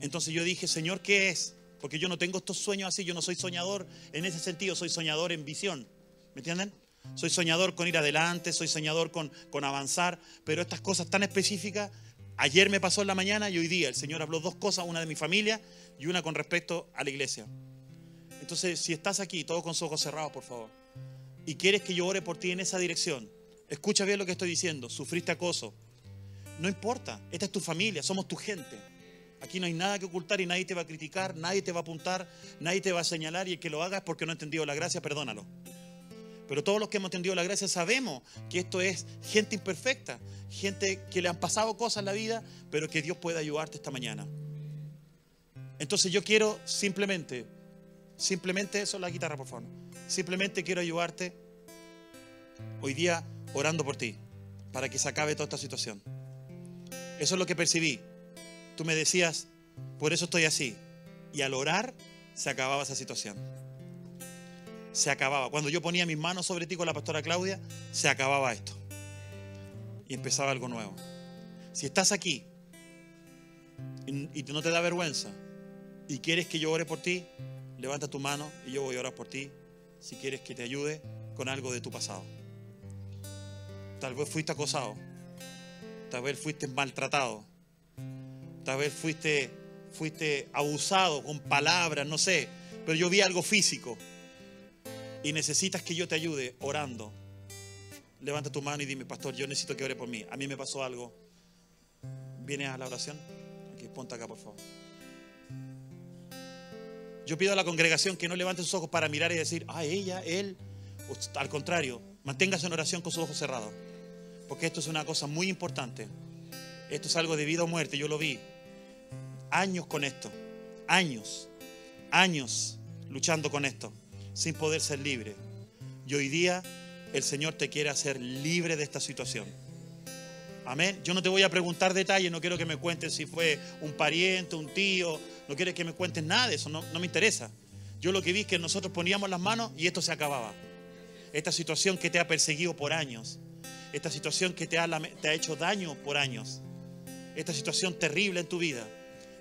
Entonces yo dije, Señor, ¿qué es? Porque yo no tengo estos sueños así, yo no soy soñador en ese sentido, soy soñador en visión. ¿Me entienden? Soy soñador con ir adelante, soy soñador con, con avanzar, pero estas cosas tan específicas, ayer me pasó en la mañana y hoy día el Señor habló dos cosas, una de mi familia y una con respecto a la iglesia. Entonces, si estás aquí, todos con sus ojos cerrados, por favor, y quieres que yo ore por ti en esa dirección, escucha bien lo que estoy diciendo, sufriste acoso, no importa, esta es tu familia, somos tu gente. Aquí no hay nada que ocultar y nadie te va a criticar, nadie te va a apuntar, nadie te va a señalar y el que lo haga es porque no ha entendido la gracia, perdónalo. Pero todos los que hemos entendido la gracia sabemos que esto es gente imperfecta, gente que le han pasado cosas en la vida, pero que Dios puede ayudarte esta mañana. Entonces yo quiero simplemente, simplemente eso, la guitarra por favor. simplemente quiero ayudarte hoy día orando por ti, para que se acabe toda esta situación. Eso es lo que percibí. Tú me decías, por eso estoy así. Y al orar se acababa esa situación. Se acababa. Cuando yo ponía mis manos sobre ti con la pastora Claudia, se acababa esto. Y empezaba algo nuevo. Si estás aquí y no te da vergüenza y quieres que yo ore por ti, levanta tu mano y yo voy a orar por ti si quieres que te ayude con algo de tu pasado. Tal vez fuiste acosado, tal vez fuiste maltratado, tal vez fuiste, fuiste abusado con palabras, no sé, pero yo vi algo físico y necesitas que yo te ayude orando. Levanta tu mano y dime, pastor, yo necesito que ore por mí. A mí me pasó algo. ¿Vienes a la oración? Aquí, ponte acá, por favor. Yo pido a la congregación que no levante sus ojos para mirar y decir, ah, ella, él. Al contrario, manténgase en oración con sus ojos cerrados. Porque esto es una cosa muy importante. Esto es algo de vida o muerte, yo lo vi. Años con esto. Años. Años luchando con esto. Sin poder ser libre. Y hoy día el Señor te quiere hacer libre de esta situación. Amén. Yo no te voy a preguntar detalles, no quiero que me cuentes si fue un pariente, un tío, no quiero que me cuentes nada de eso, no, me interesa. Yo lo que vi es que nosotros poníamos las manos y esto se acababa. Esta situación que te ha perseguido por años, esta situación que te ha, te ha hecho daño por años, esta situación terrible en tu vida,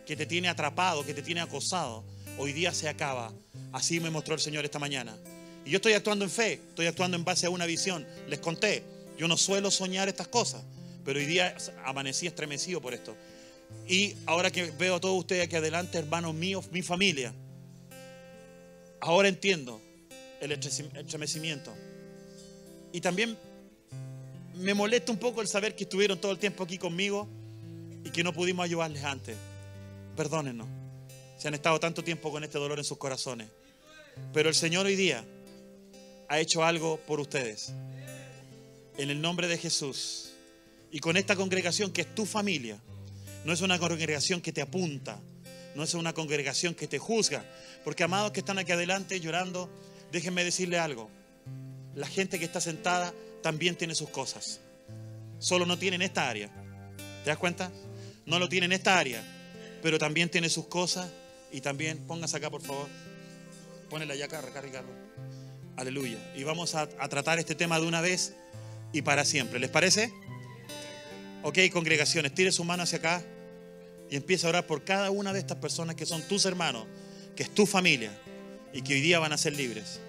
que te tiene atrapado, que te tiene acosado, hoy día se acaba. Así me mostró el Señor esta mañana. Y yo estoy actuando en fe, estoy actuando en base a una visión. Les conté, yo no suelo soñar estas cosas, pero hoy día amanecí estremecido por esto. Y ahora que veo a todos ustedes aquí adelante, hermanos míos, mi familia, ahora entiendo el estremecimiento. Y también me molesta un poco el saber que estuvieron todo el tiempo aquí conmigo y que no pudimos ayudarles antes. Perdónennos. Se han estado tanto tiempo con este dolor en sus corazones. Pero el Señor hoy día ha hecho algo por ustedes. En el nombre de Jesús. Y con esta congregación que es tu familia. No es una congregación que te apunta. No es una congregación que te juzga. Porque amados que están aquí adelante llorando, déjenme decirle algo. La gente que está sentada también tiene sus cosas. Solo no tiene en esta área. ¿Te das cuenta? No lo tiene en esta área. Pero también tiene sus cosas. Y también, póngase acá por favor. Pónela ya acá, acá, Ricardo. Aleluya. Y vamos a, a tratar este tema de una vez y para siempre. ¿Les parece? Ok, congregaciones, tire su mano hacia acá y empieza a orar por cada una de estas personas que son tus hermanos, que es tu familia y que hoy día van a ser libres.